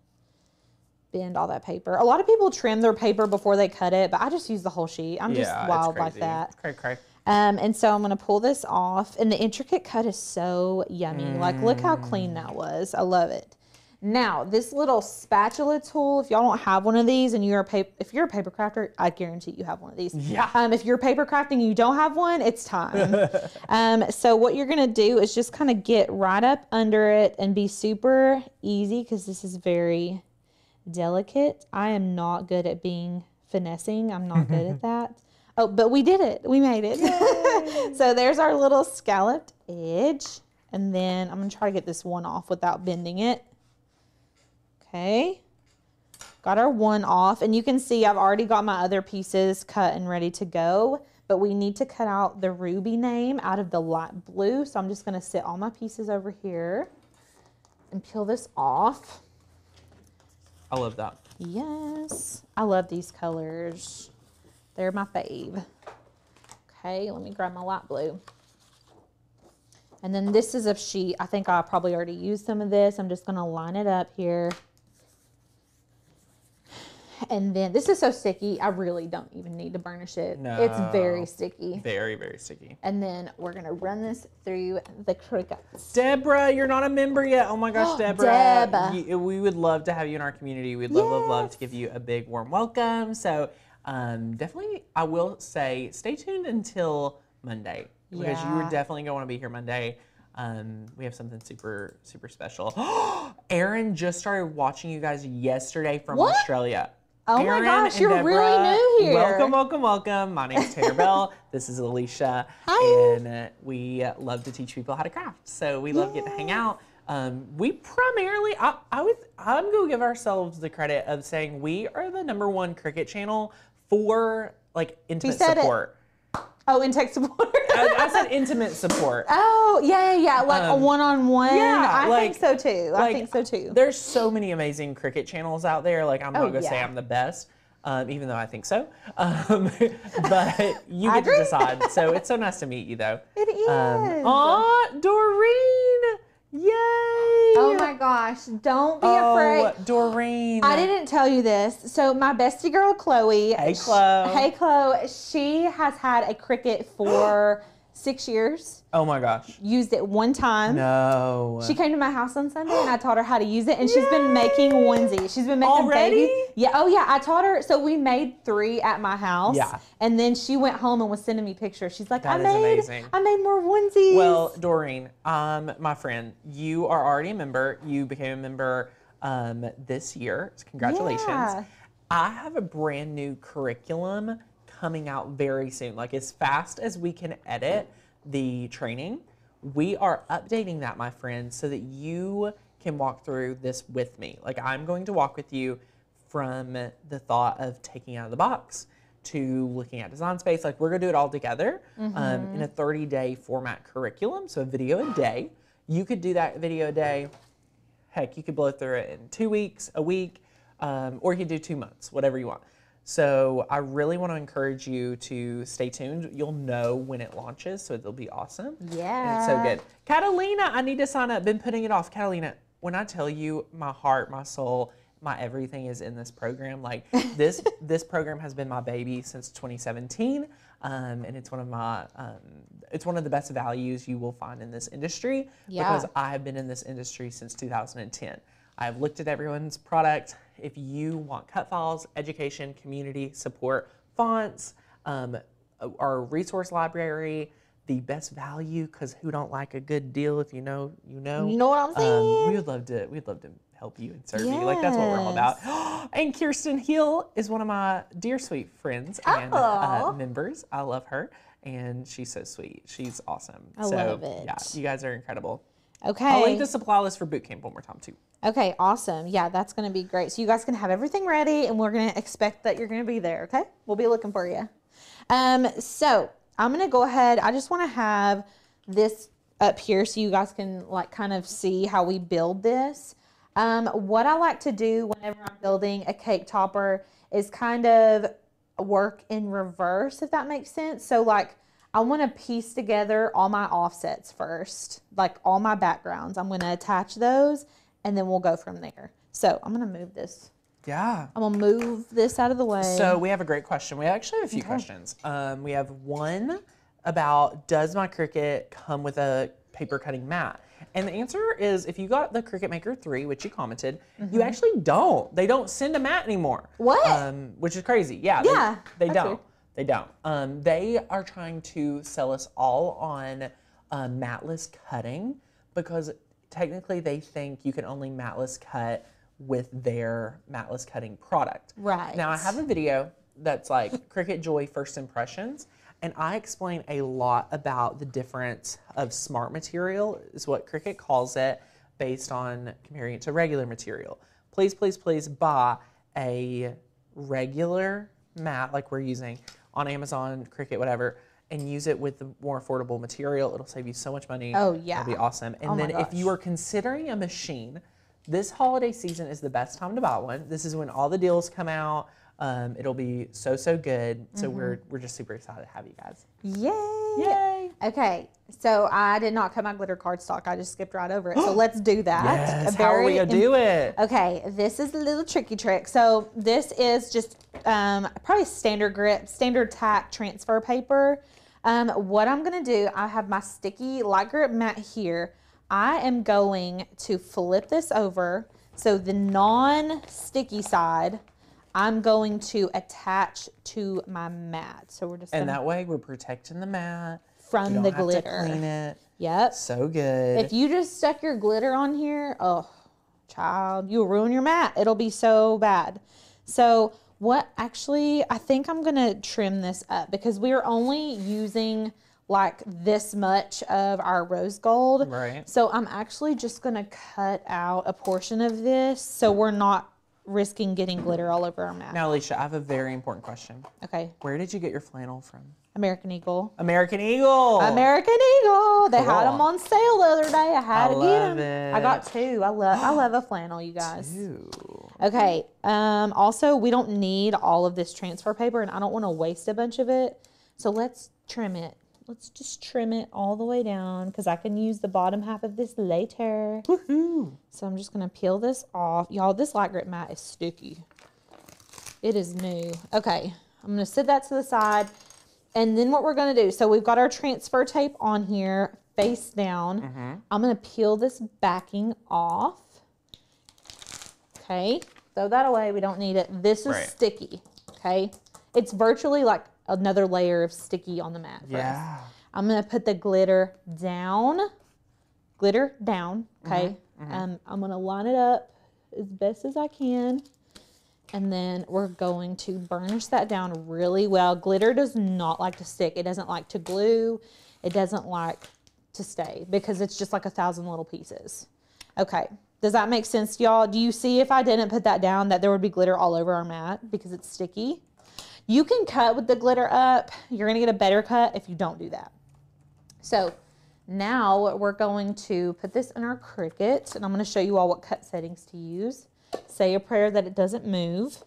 bend all that paper. A lot of people trim their paper before they cut it, but I just use the whole sheet. I'm just yeah, it's wild like that. Cray cray. Um, and so I'm gonna pull this off, and the intricate cut is so yummy. Like, look how clean that was. I love it. Now, this little spatula tool, if y'all don't have one of these, and you're a paper, if you're a paper crafter, I guarantee you have one of these. Yeah. Um, if you're paper crafting and you don't have one, it's time. um, so what you're gonna do is just kind of get right up under it and be super easy because this is very delicate. I am not good at being finessing. I'm not good at that. Oh, but we did it. We made it. so there's our little scalloped edge. And then I'm going to try to get this one off without bending it. Okay. Got our one off. And you can see I've already got my other pieces cut and ready to go. But we need to cut out the ruby name out of the light blue. So I'm just going to sit all my pieces over here and peel this off. I love that. Yes, I love these colors. They're my fave. Okay, let me grab my light blue. And then this is a sheet. I think I probably already used some of this. I'm just gonna line it up here. And then this is so sticky, I really don't even need to burnish it. No. It's very sticky. Very very sticky. And then we're gonna run this through the Cricuts. Deborah, you're not a member yet. Oh my gosh, Deborah. Deb. You- we would love to have you in our community. We'd love, love, love to give you a big warm welcome. So um, definitely, I will say, stay tuned until Monday because you are definitely going to want to be here Monday. Um, we have something super, super special. Aaron just started watching you guys yesterday from What? Australia. Oh my gosh, you're really new here. Welcome, welcome, welcome. My name's Tanner Bell. This is Alicia. Hi. And uh, we love to teach people how to craft. So we love getting to hang out. Um, we primarily, I, I would, I'm going to give ourselves the credit of saying we are the number one Cricut channel for like intimate support. it. Oh, in tech support. I, I said intimate support. oh, yeah, yeah, yeah. Like a Um, one on one. yeah, I like- think so too. I like, think so too. There's so many amazing Cricut channels out there. Like I'm Oh, not gonna say. I'm the best, um, even though I think so. Um, but you get to decide. So it's so nice to meet you, though. It is. Um, aw, Doreen! Yay! oh my gosh. Don't be Oh, afraid. Doreen. I didn't tell you this. So my bestie girl Chloe. Hey, Chloe. Hey Chloe. She has had a Cricut for six years. Oh my gosh. Used it one time. No. She came to my house on Sunday and I taught her how to use it and she's been making onesies. She's been making Already? baby. Yeah, oh yeah. I taught her so we made three at my house. Yeah. And then she went home and was sending me pictures. She's like, That I made amazing. I made more onesies. Well, Doreen, um, my friend, you are already a member. You became a member um, this year. Congratulations. Yeah. I have a brand new curriculum coming out very soon. Like as fast as we can edit the training, we are updating that, my friend, so that you can walk through this with me. Like I'm going to walk with you from the thought of taking out of the box to looking at design space. Like we're gonna do it all together um, in a 30 day format curriculum. So a video a day. You could do that video a day. Heck, you could blow through it in two weeks, a week, um, or you could do two months, whatever you want. So I really want to encourage you to stay tuned. You'll know when it launches, so it'll be awesome. And it's so good. Catalina, I need to sign up. Been putting it off. Catalina, when I tell you my heart, my soul, my everything is in this program. Like this, this program has been my baby since 2017, um, and it's one of my, um, it's one of the best values you will find in this industry Yeah. because I have been in this industry since 2010. I've looked at everyone's product. If you want cut files, education, community support, fonts, um, our resource library, the best value, because who don't like a good deal? If you know, you know. You know what I'm Um, saying? we would love to. We'd love to help you and serve you. Like that's what we're all about. and Kirsten Hill is one of my dear sweet friends and uh, members. I love her, and she's so sweet. She's awesome. I so, love it. Yeah, you guys are incredible. Okay. I'll link the supply list for boot camp one more time too. Okay, awesome. Yeah, that's going to be great. So you guys can have everything ready and we're going to expect that you're going to be there, okay? We'll be looking for you. Um so, I'm going to go ahead. I just want to have this up here so you guys can like kind of see how we build this. Um what I like to do whenever I'm building a cake topper is kind of work in reverse if that makes sense. So like I want to piece together all my offsets first, like all my backgrounds. I'm going to attach those and then we'll go from there. So I'm going to move this. Yeah. I'm going to move this out of the way. So we have a great question. We actually have a few questions. Um, we have one about does my Cricut come with a paper cutting mat? And the answer is if you got the Cricut Maker 3, which you commented, you actually don't. They don't send a mat anymore. Mm-hmm. What? Um, which is crazy. Yeah. they- Yeah, They, that's don't. weird. They don't. Um, they are trying to sell us all on uh, matless cutting because technically they think you can only matless cut with their matless cutting product. Right. Now I have a video that's like Cricut Joy First Impressions, and I explain a lot about the difference of smart material, is what Cricut calls it, based on comparing it to regular material. Please, please, please buy a regular mat like we're using on Amazon, Cricut, whatever, and use it with the more affordable material. It'll save you so much money. Oh, yeah. It'll be awesome. And Oh then if you are considering a machine, this holiday season is the best time to buy one. This is when all the deals come out. Um, it'll be so so good. So Mm-hmm. we're we're just super excited to have you guys. Yay. Yay! Okay, so I did not cut my glitter cardstock. I just skipped right over it. So let's do that. Yes. How are we gonna do it? Okay, this is a little tricky trick. So this is just um, probably standard grip, standard tack transfer paper. Um, what I'm gonna do, I have my sticky light grip mat here. I am going to flip this over. So the non-sticky side, I'm going to attach to my mat. So we're just And gonna, that way we're protecting the mat. From we the glitter. Clean it. Yep. So good. If you just stuck your glitter on here, oh, child, you'll ruin your mat. It'll be so bad. So, what actually, I think I'm going to trim this up because we're only using like this much of our rose gold. Right. So, I'm actually just going to cut out a portion of this so we're not risking getting glitter all over our mat. now, Alicia, I have a very important question. Okay. Where did you get your flannel from? American Eagle. American Eagle. American Eagle. They had them on sale the other day. I had I to get them. I got two. I love I love a flannel, you guys. Ooh. Okay. Um, also, we don't need all of this transfer paper, and I don't want to waste a bunch of it. So let's trim it. Let's just trim it all the way down because I can use the bottom half of this later. Woohoo. So I'm just gonna peel this off. Y'all, this light grip mat is sticky. It is new. Okay, I'm gonna sit that to the side. And then what we're gonna do, so we've got our transfer tape on here, face down. I'm gonna peel this backing off. Okay, throw that away, we don't need it. This is Right. sticky, okay? It's virtually like another layer of sticky on the mat for us. Yeah. I'm gonna put the glitter down, glitter down, okay? Mm-hmm, Um, I'm gonna line it up as best as I can. And then we're going to burnish that down really well. Glitter does not like to stick. It doesn't like to glue. It doesn't like to stay because it's just like a thousand little pieces. Okay, does that make sense, y'all? Do you see if I didn't put that down that there would be glitter all over our mat because it's sticky? You can cut with the glitter up. You're gonna get a better cut if you don't do that. So now we're going to put this in our Cricut and I'm gonna show you all what cut settings to use. Say a prayer that it doesn't move.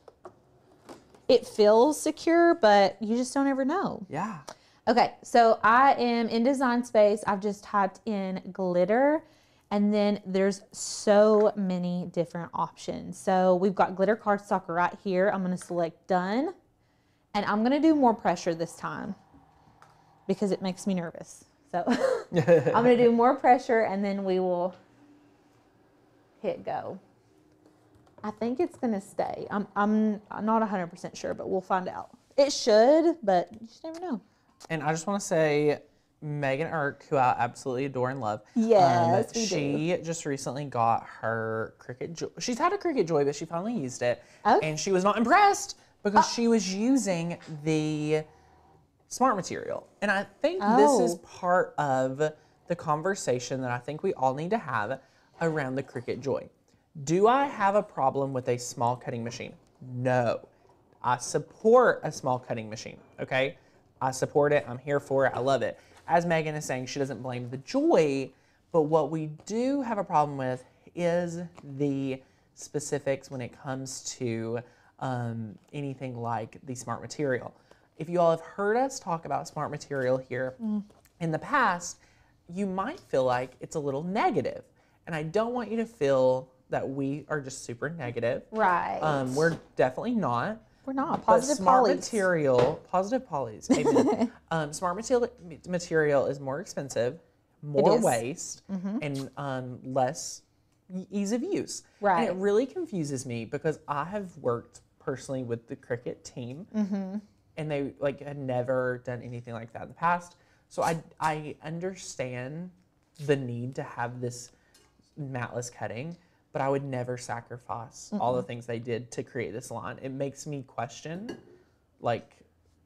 It feels secure, but you just don't ever know. Yeah. Okay, so I am in Design Space. I've just typed in glitter, and then there's so many different options. So we've got glitter cardstock right here. I'm gonna select done, and I'm gonna do more pressure this time because it makes me nervous. So I'm gonna do more pressure, and then we will hit go. I think it's gonna stay. I'm I'm I'm not 100% sure, but we'll find out. It should, but you just never know. And I just want to say, Megan Irk, who I absolutely adore and love. Um, yes, we do. she just recently got her Cricut. Jo- She's had a Cricut Joy, but she finally used it, Oh. and she was not impressed because oh. she was using the smart material. And I think this is Oh. part of the conversation that I think we all need to have around the Cricut Joy. Do I have a problem with a small cutting machine? No. I support a small cutting machine, okay? I support it. I'm here for it. I love it. As Megan is saying, she doesn't blame the joy, but what we do have a problem with is the specifics when it comes to um, anything like the smart material. If you all have heard us talk about smart material here in the past, you might feel like it's a little negative. And I don't want you to feel that we are just super negative. Right. Um, we're definitely not. We're not positive. But smart polys. material, positive polys. Amen. um, smart material material is more expensive, more is. Mm-hmm. waste, and um, less ease of use. Right. And it really confuses me because I have worked personally with the Cricut team, Mm-hmm. and they like had never done anything like that in the past. So I I understand the need to have this matless cutting, but I would never sacrifice all the things they did to create this line. It makes me question like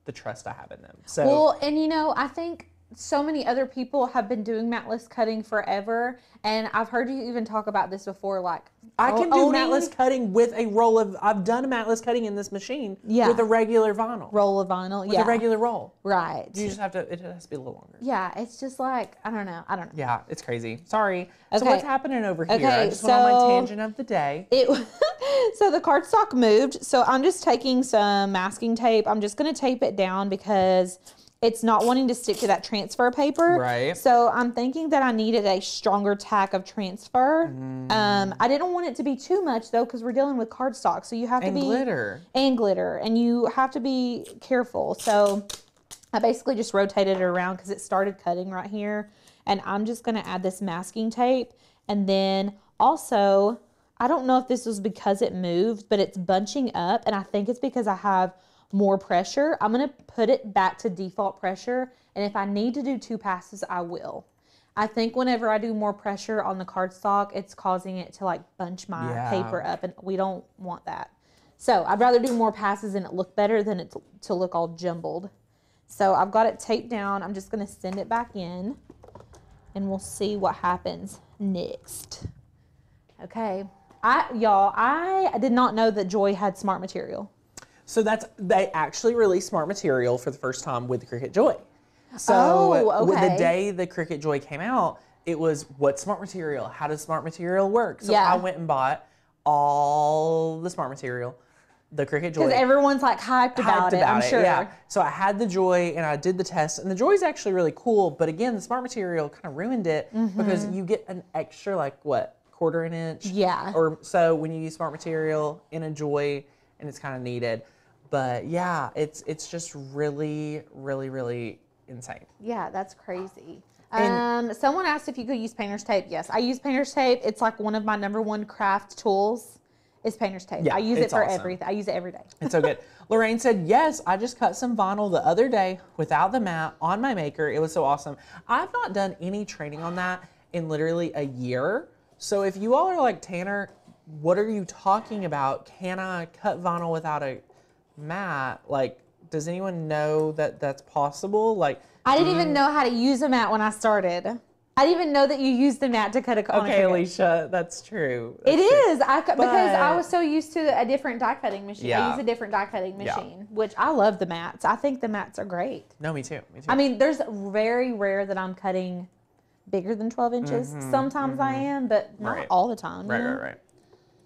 the trust I have in them. So Well, and you know, I think so many other people have been doing matless cutting forever, and I've heard you even talk about this before. Like, I can do owning matless cutting with a roll of I've done a matless cutting in this machine Yeah. with a regular vinyl. roll of vinyl. with yeah, a regular roll. right. You just have to it has to be a little longer. yeah, it's just like I don't know. I don't know. Yeah, it's crazy. Sorry. So what's happening over here? I Okay, just went on my so- tangent of the day. It so the cardstock moved. So I'm just taking some masking tape. I'm just gonna tape it down because it's not wanting to stick to that transfer paper. Right. So I'm thinking that I needed a stronger tack of transfer. Mm. Um, I didn't want it to be too much though, because we're dealing with cardstock. So you have And to be glitter. and glitter, and you have to be careful. So I basically just rotated it around because it started cutting right here. And I'm just going to add this masking tape. And then also, I don't know if this was because it moved, but it's bunching up. And I think it's because I have more pressure. I'm going to put it back to default pressure. And if I need to do two passes, I will. I think whenever I do more pressure on the cardstock, it's causing it to like bunch my Yeah. paper up. And we don't want that. So I'd rather do more passes and it look better than it to, to look all jumbled. So I've got it taped down. I'm just going to send it back in and we'll see what happens next. Okay. I y'all, I did not know that Joy had smart material. So that's they actually released Smart Material for the first time with the Cricut Joy. So Oh, with the day the Cricut Joy came out, it was what Smart Material? How does Smart Material work? So Yeah. I went and bought all the Smart Material, the Cricut Joy. Because everyone's like hyped about hyped it. I'm it, sure. Yeah. So I had the Joy and I did the test, and the Joy is actually really cool. But again, the Smart Material kind of ruined it mm-hmm. because you get an extra like what quarter an inch. Yeah. or so when you use Smart Material in a Joy, and it's kind of needed. But yeah, it's it's just really, really, really insane. Yeah, that's crazy. And- um, someone asked if you could use painter's tape. Yes, I use painter's tape. It's like one of my number one craft tools. Is painter's tape. Yeah, I use it for awesome. everything. I use it every day. It's so good. Lorraine said, Yes, I just cut some vinyl the other day without the mat on my maker. It was so awesome. I've not done any training on that in literally a year. So if you all are like, Tanner, what are you talking about? Can I cut vinyl without a mat? Like, does anyone know that that's possible? Like, I didn't even know how to use a mat when I started. I didn't even know that you use the mat to cut a on okay. Alicia, that's true. It true. is. I cu- because I was so used to a different die cutting machine. I use a different die cutting Yeah. machine, which I love the mats. I think the mats are great. No, me too. Me too. I mean, there's very rare that I'm cutting bigger than 12 inches. Sometimes I am, but not Mm-hmm, Right. all the time. right, know? right, right.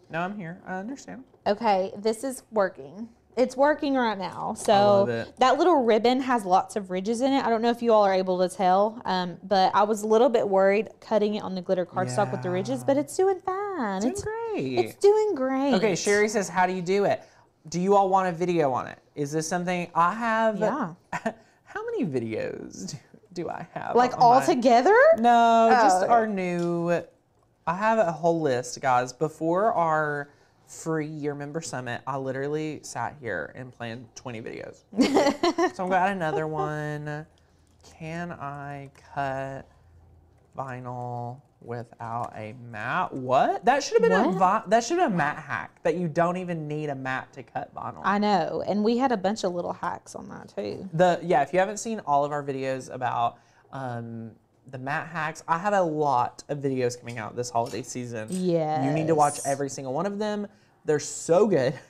No, I'm here. I understand. Okay, this is working. It's working right now. So that little ribbon has lots of ridges in it. I don't know if you all are able to tell, um, but I was a little bit worried cutting it on the glitter cardstock with the ridges, but it's doing fine. It's Doing it's great. It's doing great. Okay, Sherry says, "How do you do it? Do you all want a video on it? Is this something I have? Yeah. How many videos do, do I have? Like all my- together? No, just okay. our new. I have a whole list, guys. Before our free year member summit, I literally sat here and planned 20 videos. so I've got another one. Can I cut vinyl without a mat? What? That should have been a What? vi- that should have been a mat hack. That you don't even need a mat to cut vinyl. I know. And we had a bunch of little hacks on that too. the yeah, if you haven't seen all of our videos about um, the mat hacks, I have a lot of videos coming out this holiday season. Yeah. You need to watch every single one of them. They're so good.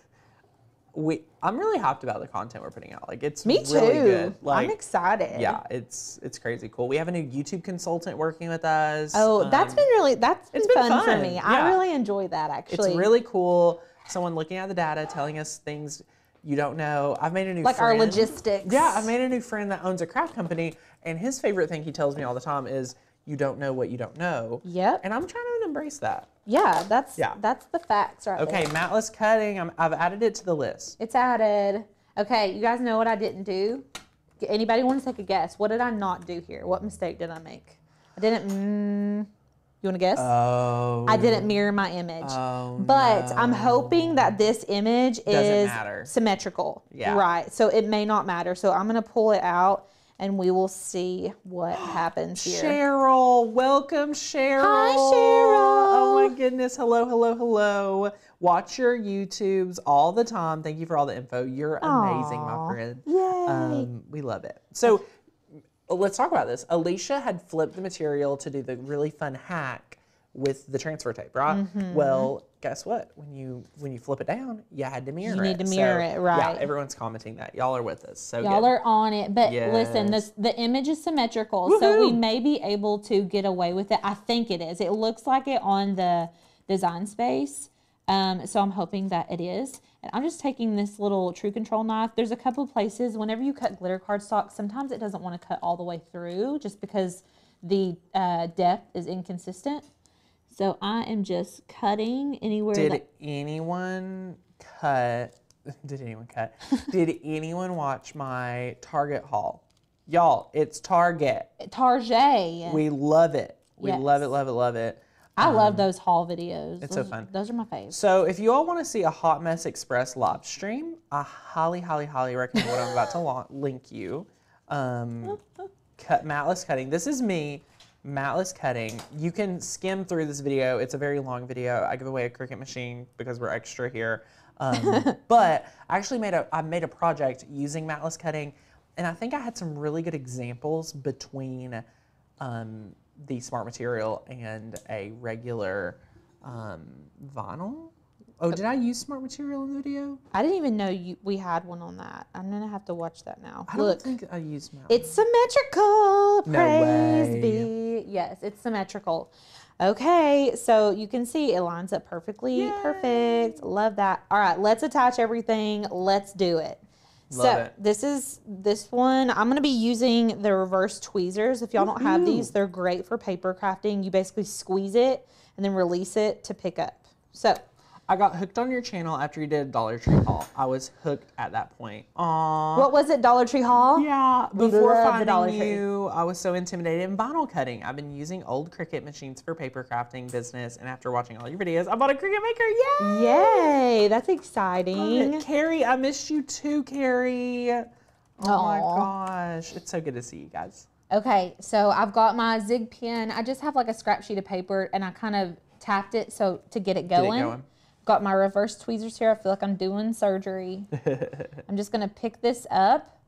We I'm really hyped about the content we're putting out. Like it's Me too. good. Like I'm excited. yeah, it's it's crazy cool. We have a new YouTube consultant working with us. Oh, that's Um, been really that's been, it's been fun, for me. yeah. I really enjoy that actually. it's really cool. Someone looking at the data, telling us things you don't know. I've made a new like our logistics. Yeah, I made a new friend that owns a craft company, and his favorite thing he tells me all the time is, "You don't know what you don't know." Yep. And I'm trying to embrace that. Yeah, that's Yeah. that's the facts right Okay, there. matless cutting. I'm, I've added it to the list. It's added. Okay, you guys know what I didn't do? Anybody want to take a guess? What did I not do here? What mistake did I make? I didn't. Mm, you want to guess? Oh. I didn't mirror my image. Oh, but I'm hoping that this image is matter. symmetrical. Yeah. Right. So it may not matter. So I'm going to pull it out and we will see what happens here. Cheryl, welcome, Cheryl. Hi, Cheryl. Oh my goodness. Hello, hello, hello. Watch your YouTubes all the time. Thank you for all the info. You're amazing, my friend. Yay. Um, we love it. So let's talk about this. Alicia had flipped the material to do the really fun hack with the transfer tape, right? Mm-hmm. Well, guess what? When you when you flip it down, you had to mirror You it. need to mirror it, right. Yeah, everyone's commenting that. Y'all are with us. So Y'all good. are on it. But listen, this, the image is symmetrical, so we may be able to get away with it. I think it is. It looks like it on the design space. Um, so I'm hoping that it is. And I'm just taking this little True Control knife. There's a couple places, whenever you cut glitter cardstock, sometimes it doesn't want to cut all the way through just because the uh, depth is inconsistent. So I am just cutting anywhere Did that anyone cut? Did anyone cut? did anyone watch my Target haul? Y'all, it's Target. Target. We love it. We love it, love it, love it. I love those haul videos. it's so fun. Those are my faves. So if you all want to see a Hot Mess Express live stream, I highly, highly, highly recommend what I'm about to link you. Um, cut matless cutting. This is me, matless cutting. You can skim through this video. It's a very long video. I give away a Cricut machine because we're extra here. Um, but I actually made a I made a project using matless cutting, and I think I had some really good examples between um, the smart material and a regular um, vinyl Oh, did I use smart material in the video? I didn't even know you we had one on that. I'm gonna have to watch that now. I Look, don't think I used it's symmetrical. No Praise way. be. Yes, it's symmetrical. Okay, so you can see it lines up perfectly. Yay. Perfect. Love that. All right, let's attach everything. Let's do it. Love so it. this is this one. I'm gonna be using the reverse tweezers. If y'all don't have these, they're great for paper crafting. You basically squeeze it and then release it to pick up. So I got hooked on your channel after you did a Dollar Tree haul. I was hooked at that point. Aww. what was it? Dollar Tree Haul. Yeah, before love the Dollar finding Tree. you, I was so intimidated in vinyl cutting. I've been using old Cricut machines for paper crafting business, and after watching all your videos, I bought a Cricut Maker. Yay! Yay! That's exciting. Carrie, I missed you too, Carrie. Oh my gosh, it's so good to see you guys. Okay, so I've got my Zig pen. I just have like a scrap sheet of paper and I kind of tapped it so to get it it going. Going. Got my reverse tweezers here. I feel like I'm doing surgery. I'm just gonna pick this up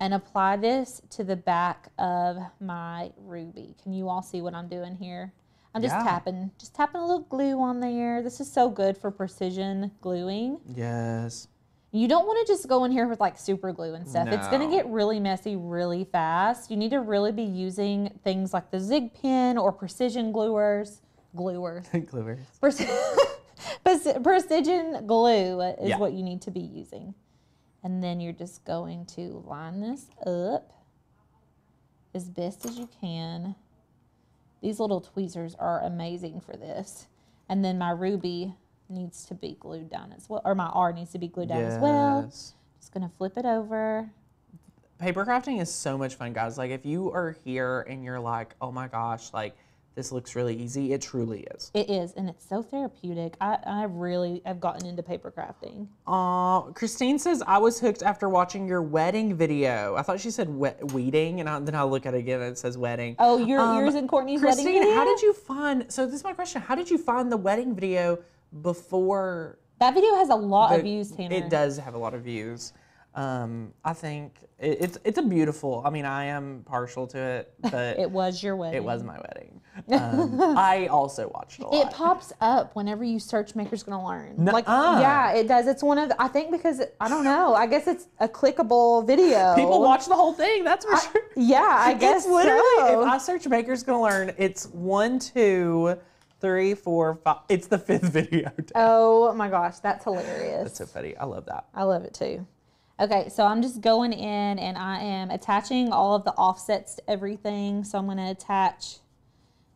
and apply this to the back of my ruby. Can you all see what I'm doing here? I'm just Yeah. tapping, just tapping a little glue on there. This is so good for precision gluing. Yes. You don't want to just go in here with like super glue and stuff. It's going to get really messy really fast. You need to really be using things like the Zig pen or precision gluers. Gluers. Gluers. Preci- precision glue is Yeah. what you need to be using. And then you're just going to line this up as best as you can. These little tweezers are amazing for this. And then my ruby needs to be glued down as well, or my R needs to be glued down as well. Just gonna flip it over. Paper crafting is so much fun, guys. Like, if you are here and you're like, oh my gosh, like, this looks really easy, it truly is. It is, and it's so therapeutic. I, I really have gotten into paper crafting. Uh, Christine says, I was hooked after watching your wedding video. I thought she said we- weeding, and I, then I look at it again and it says wedding. Oh, your Um, yours and Courtney's Christine, wedding video. how did you find, so this is my question, how did you find the wedding video before That video has a lot the- of views, Tanner. It does have a lot of views. Um, I think it, it's it's a beautiful. I mean, I am partial to it, but It was your wedding. it was my wedding. Um, I also watched a It pops up whenever you search Makers Gonna Learn. Like, Nuh-uh. yeah, it does. It's one of the, I think because I don't know. I guess it's a clickable video. People watch the whole thing. That's for sure. Yeah, I guess it's literally so. if I search Makers Gonna Learn, it's one, two, three, four, five. It's the fifth video. oh my gosh, that's hilarious. That's so funny. I love that. I love it too. Okay, so I'm just going in and I am attaching all of the offsets to everything. So I'm going to attach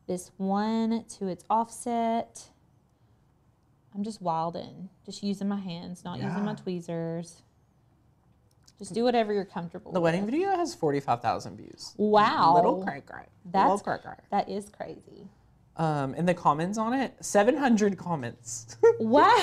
this one to its offset. I'm just wilding, just using my hands, not using my tweezers. Just do whatever you're comfortable The with. wedding video has forty-five thousand views. Wow. Little cray cray. That's Little cray cray. That is crazy. Um, and the comments on it, seven hundred comments. Wow.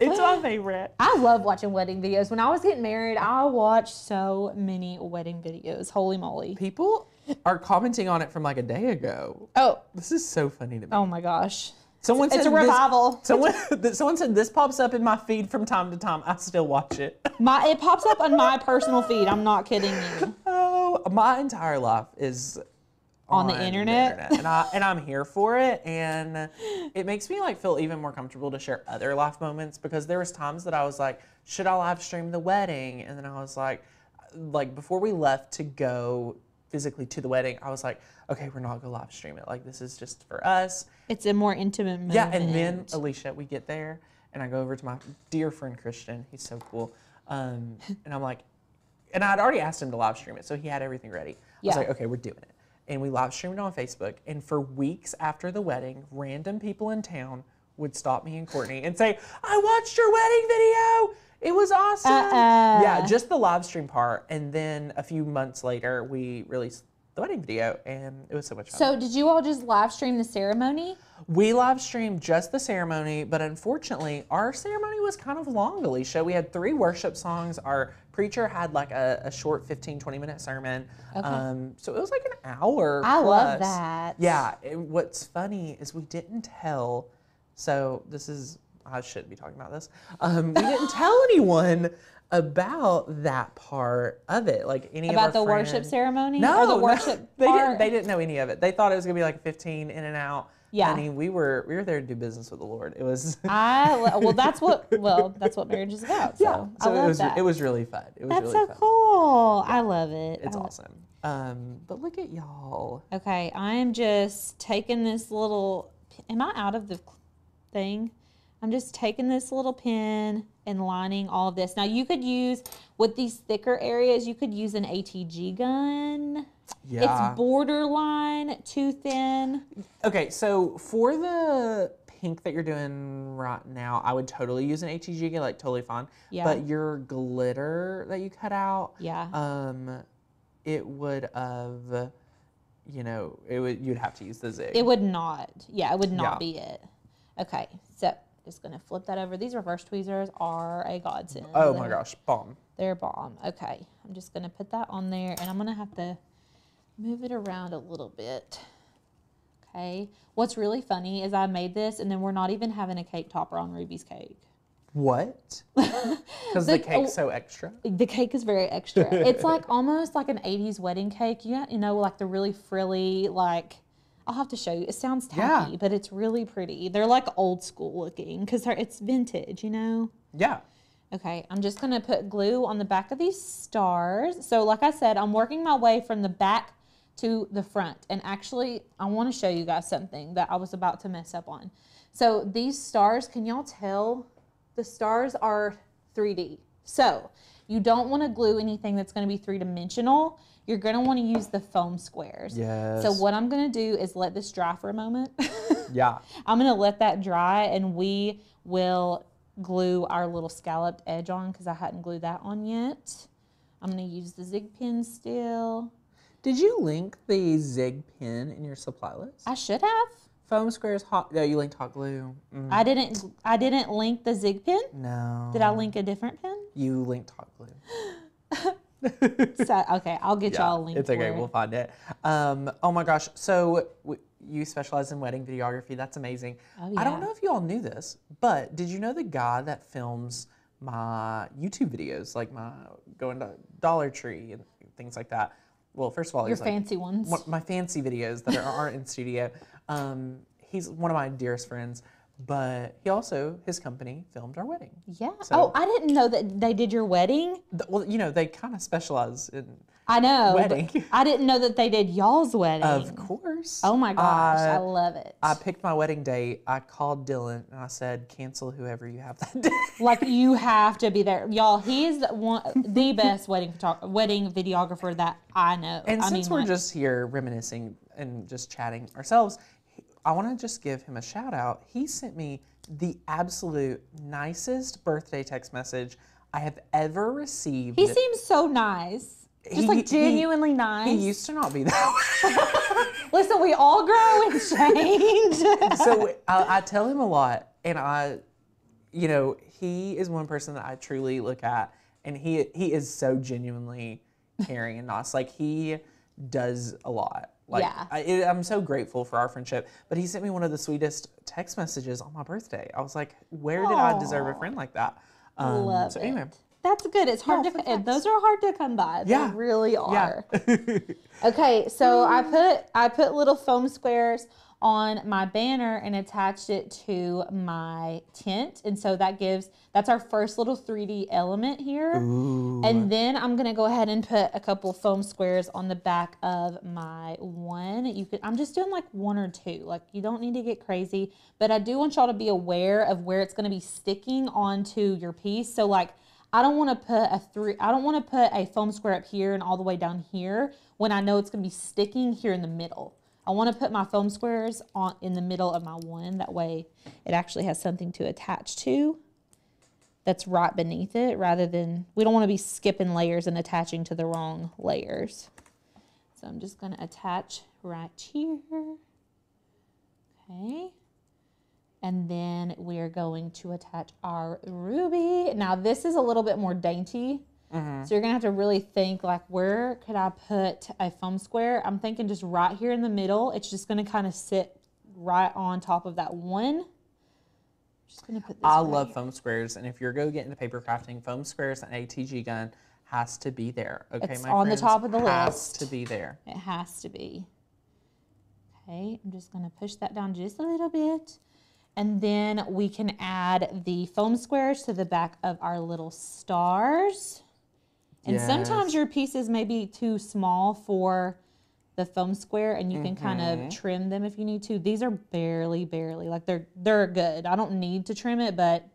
it's my favorite. I love watching wedding videos. When I was getting married, I watched so many wedding videos. Holy moly. People are commenting on it from like a day ago. Oh, This is so funny to me. oh my gosh. Someone It's said a this- revival. someone, someone said this pops up in my feed from time to time. I still watch it. My it pops up on my personal feed. I'm not kidding you. Oh, my entire life is On the internet? and I and I'm here for it, and it makes me like feel even more comfortable to share other life moments because there was times that I was like, should I live stream the wedding? And then I was like, like before we left to go physically to the wedding, I was like, okay, we're not gonna live stream it. Like this is just for us. It's a more intimate moment. Yeah, and then Alicia, we get there, and I go over to my dear friend Christian. He's so cool. Um, and I'm like, and I'd already asked him to live stream it, so he had everything ready. Yeah. I was like, okay, we're doing it. And we live streamed it on Facebook. And for weeks after the wedding, random people in town would stop me and Courtney and say, I watched your wedding video. It was awesome. Uh-uh. Yeah, just the live stream part. And then a few months later, we released the wedding video, and it was so much fun. So did you all just live stream the ceremony? We live streamed just the ceremony, but unfortunately, our ceremony was kind of long, Alicia. We had three worship songs. Our preacher had like a, a short 15, 20 minute sermon. Um, so it was like an hour. I love that. Yeah. And what's funny is we didn't tell, so this is, I shouldn't be talking about this. Um, we didn't tell anyone about that part of it. Like any of About the worship ceremony? no, Or the no, worship they part? didn't. They didn't know any of it. They thought it was gonna be like 15 in and out. Yeah. Honey, we were we were there to do business with the Lord. It was I well, that's what well, that's what marriage is about. So, yeah. I love it was that. it was really fun. It was that's really so fun. cool. I love it. It's I lo- awesome. Um, but look at y'all. Okay, I'm just taking this little. Am I out of the thing? I'm just taking this little pin and lining all of this. Now you could use with these thicker areas. You could use an ATG gun. Yeah. It's borderline too thin. Okay, so for the pink that you're doing right now, I would totally use an ATG, like totally fine. Yeah. But your glitter that you cut out, Yeah. um, it would have, you know, it would you'd have to use the zig. It would not. Yeah, it would not Yeah. be it. Okay, so just gonna flip that over. These reverse tweezers are a godsend. oh my gosh, bomb. They're bomb. Okay, I'm just gonna put that on there, and I'm gonna have to move it around a little bit. Okay. What's really funny is I made this, and then we're not even having a cake topper on Ruby's cake. What? Because the The- cake's so extra. The cake is very extra. it's like almost like an 80s wedding cake. You, you know, like the really frilly, like, I'll have to show you. It sounds Yeah. tacky, but it's really pretty. They're like old school looking because it's vintage, you know? Yeah. Okay, I'm just gonna put glue on the back of these stars. So like I said, I'm working my way from the back to the front. And actually, I wanna show you guys something that I was about to mess up on. So these stars, can y'all tell? The stars are 3D. So you don't wanna glue anything that's gonna be three dimensional. You're gonna wanna use the foam squares. Yes. So what I'm gonna do is let this dry for a moment. Yeah. I'm gonna let that dry and we will glue our little scalloped edge on because I hadn't glued that on yet. I'm gonna use the zig pen still. Did you link the zig pen in your supply list? I should have. Foam squares hot. No, you linked hot glue. Mm, I didn't. I didn't link the zig pen. no. Did I link a different pin? You linked hot glue. So okay, I'll get y'all a link. It's okay. it. We'll find it. Um, oh my gosh. So w- you specialize in wedding videography. That's amazing. Oh, yeah. I don't know if you all knew this, but did you know the guy that films my YouTube videos, like my going to Dollar Tree and things like that? Well, first of all, Your he's like fancy ones. my fancy videos that are, aren't in studio. Um, he's one of my dearest friends, but he also his company filmed our wedding. Yeah. So- oh, I didn't know that they did your wedding. Th- Well, you know they kind of specialize in, I know. Wedding. I didn't know that they did y'all's wedding. of course. oh my gosh, I I- love it. I picked my wedding date. I called Dylan and I said, cancel whoever you have that day. Like you have to be there, y'all. He's one the best wedding photo- wedding videographer that I know. And I since mean, we're like, just here reminiscing and just chatting ourselves, I want to just give him a shout out. He sent me the absolute nicest birthday text message I have ever received. he seems so nice, just He- like he- genuinely nice. He used to not be that way. Listen, we all grow and change. so I, I tell him a lot, and I, you know, he is one person that I truly look at, and he he is so genuinely caring and nice. Like he does a lot. Like Yeah. I, it, I'm so grateful for our friendship. But he sent me one of the sweetest text messages on my birthday. I was like, where did I deserve a friend like that? Um, Love so it. That's good. It's hard Yeah, to. facts. Those are hard to come by. Yeah. They really are. yeah. Okay, so I mm-hmm. put I put little foam squares on my banner and attached it to my tent, and so that gives that's our first little 3D element here. Ooh. And then I'm gonna go ahead and put a couple foam squares on the back of my one. You could I'm just doing like one or two. Like you don't need to get crazy, but I do want y'all to be aware of where it's gonna be sticking onto your piece. So like I don't want to put a three. I don't want to put a foam square up here and all the way down here when I know it's going to be sticking here in the middle. I want to put my foam squares on in the middle of my one. That way, it actually has something to attach to. That's right beneath it, rather than we don't want to be skipping layers and attaching to the wrong layers. So I'm just going to attach right here. Okay. And then we're going to attach our ruby. Now this is a little bit more dainty. Mm-hmm. So you're gonna have to really think like where could I put a foam square? I'm thinking just right here in the middle. It's just gonna kind of sit right on top of that one. Just gonna put this I right love here. foam squares, and if you're going to get into paper crafting, foam squares and ATG gun has to be there. Okay, It's my on the top of the has list. Has to be there. It has to be. Okay, I'm just gonna push that down just a little bit. And then we can add the foam squares to the back of our little stars. And sometimes your pieces may be too small for the foam square and you can kind Mm-hmm. of trim them if you need to. These are barely, barely, like they're they're good. I don't need to trim it, but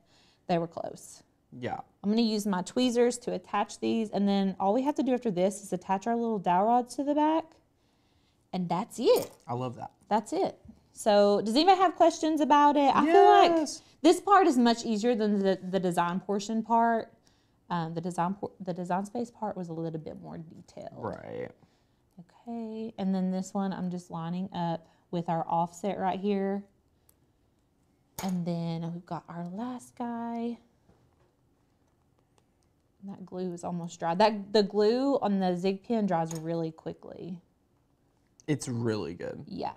they were close. Yeah. I'm gonna use my tweezers to attach these and then all we have to do after this is attach our little dowel rods to the back. And that's it. I love that. That's it. So, does anybody have questions about it? I feel like this part is much easier than the, the design portion part. Um, the design the design space part was a little bit more detailed. Right. Okay, and then this one I'm just lining up with our offset right here. And then we've got our last guy. That glue is almost dry. That the glue on the zig pen dries really quickly. It's really good. Yeah.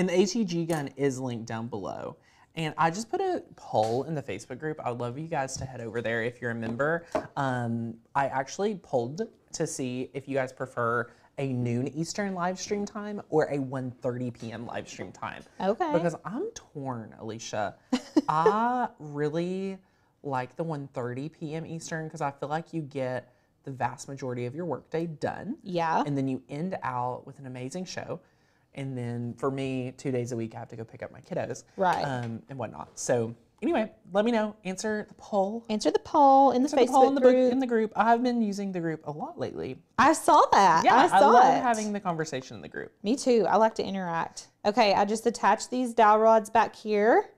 And the ATG gun is linked down below. And I just put a poll in the Facebook group. I would love you guys to head over there if you're a member. Um, I actually polled to see if you guys prefer a noon Eastern live stream time or a 1.30 p.m. live stream time. Okay. Because I'm torn, Alicia. I really like the 1.30 p.m. Eastern because I feel like you get the vast majority of your workday done Yeah. and then you end out with an amazing show. And then for me, two days a week, I have to go pick up my kiddos, Right. um, and whatnot. So anyway, let me know. Answer the poll. Answer the poll in the Answer the Facebook poll in the book group. in the group. I've been using the group a lot lately. I saw that. Yeah, I saw love it. having the conversation in the group. Me too. I like to interact. Okay, I just attached these dowel rods back here.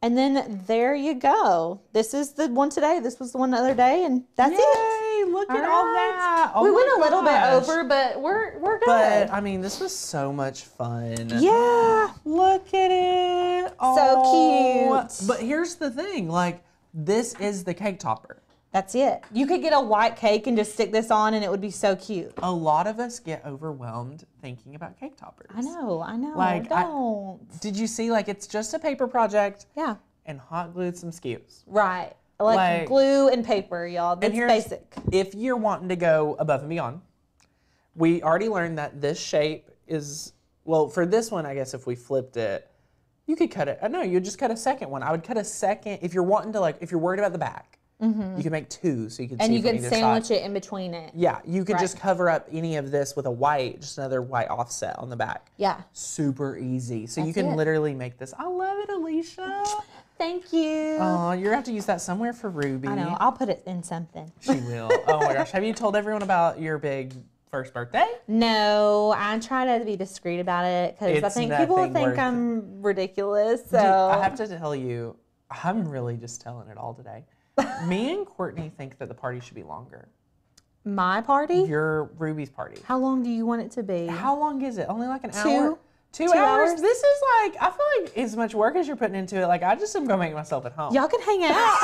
And then there you go. This is the one today. This was the one the other day, and that's it. Look at all that. Ah, oh we went a little gosh. bit over, but we're we're good. But I mean, this was so much fun. yeah. Look at it. So Oh. cute. But here's the thing like, this is the cake topper. That's it. You could get a white cake and just stick this on and it would be so cute. A lot of us get overwhelmed thinking about cake toppers. I know, I know. Like, I- don't. Did you see, like, it's just a paper project yeah. and hot glued some skews. Right. Like, Like- glue and paper, y'all. That's here's- basic. If you're wanting to go above and beyond, we already learned that this shape is, well, for this one, I guess if we flipped it, you could cut it. Uh, no, you'd just cut a second one. I would cut a second, if you're wanting to, like, if you're worried about the back, you can make two so you Mm-hmm. And see you from either sandwich side. it in between it. Yeah, you could just cover up any of this with a white, just another white offset on the back. Yeah. Super easy. So you That's can it. literally make this. I love it, Alicia. Thank you. Oh, you're gonna have to use that somewhere for Ruby. I know. I'll put it in something. She will. Oh my gosh. Have you told everyone about your big first birthday? No, I'm trying to be discreet about it because I think people think I'm ridiculous. So Dude, I have to tell you, I'm really just telling it all today. Me and Courtney think that the party should be longer. my party. Your Ruby's party. How long do you want it to be? How long is it? Only like an Two- hour? Two, two hours? hours? This is like, I feel like as much work as you're putting into it. Like, I just am gonna make myself at home. Y'all can hang out.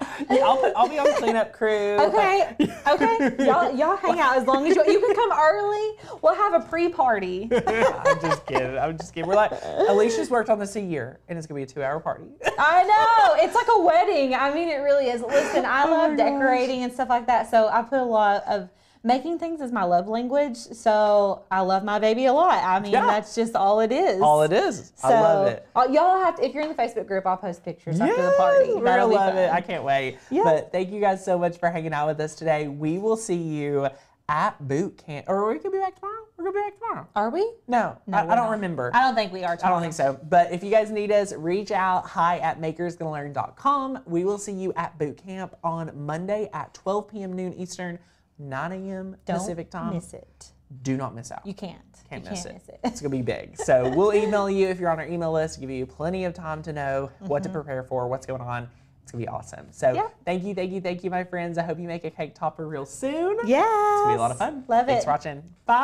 Yeah, I'll, put, I'll be on the cleanup crew. okay. Okay. Y'all y'all hang out as long as you you can come early. We'll have a pre-party. I'm just kidding. I'm just kidding. We're like, Alicia's worked on this a year, and it's gonna be a two-hour party. I know. It's like a wedding. I mean, it really is. Listen, I Oh love decorating and stuff like that. So I put a lot of making things is my love language. So I love my baby a lot. I mean, Yeah. that's just all it is. All it is. So, I love it. uh, y'all have to, if you're in the Facebook group, I'll post pictures after the party. Yes, That'll we're gonna love it. I can't wait. Yeah. But thank you guys so much for hanging out with us today. We will see you at boot camp, or we could be back tomorrow. We're gonna be back tomorrow. Are we? No, I, I don't not. remember. I don't think we are. I don't think so. But if you guys need us, reach out. Hi at makersgonnalearn.com. We will see you at boot camp on Monday at 12 p.m. noon Eastern, 9 a.m. Pacific time. miss it. Do not miss out. You can't. Can't you miss, can't it. miss it. It's gonna be big. So we'll email you if you're on our email list. Give you plenty of time to know what to prepare for, what's going on. It's gonna be awesome. So Mm-hmm. Yeah. thank you, thank you, thank you, my friends. I hope you make a cake topper real soon. Yeah. It's gonna be a lot of fun. Love Thanks it. Thanks for watching. Bye.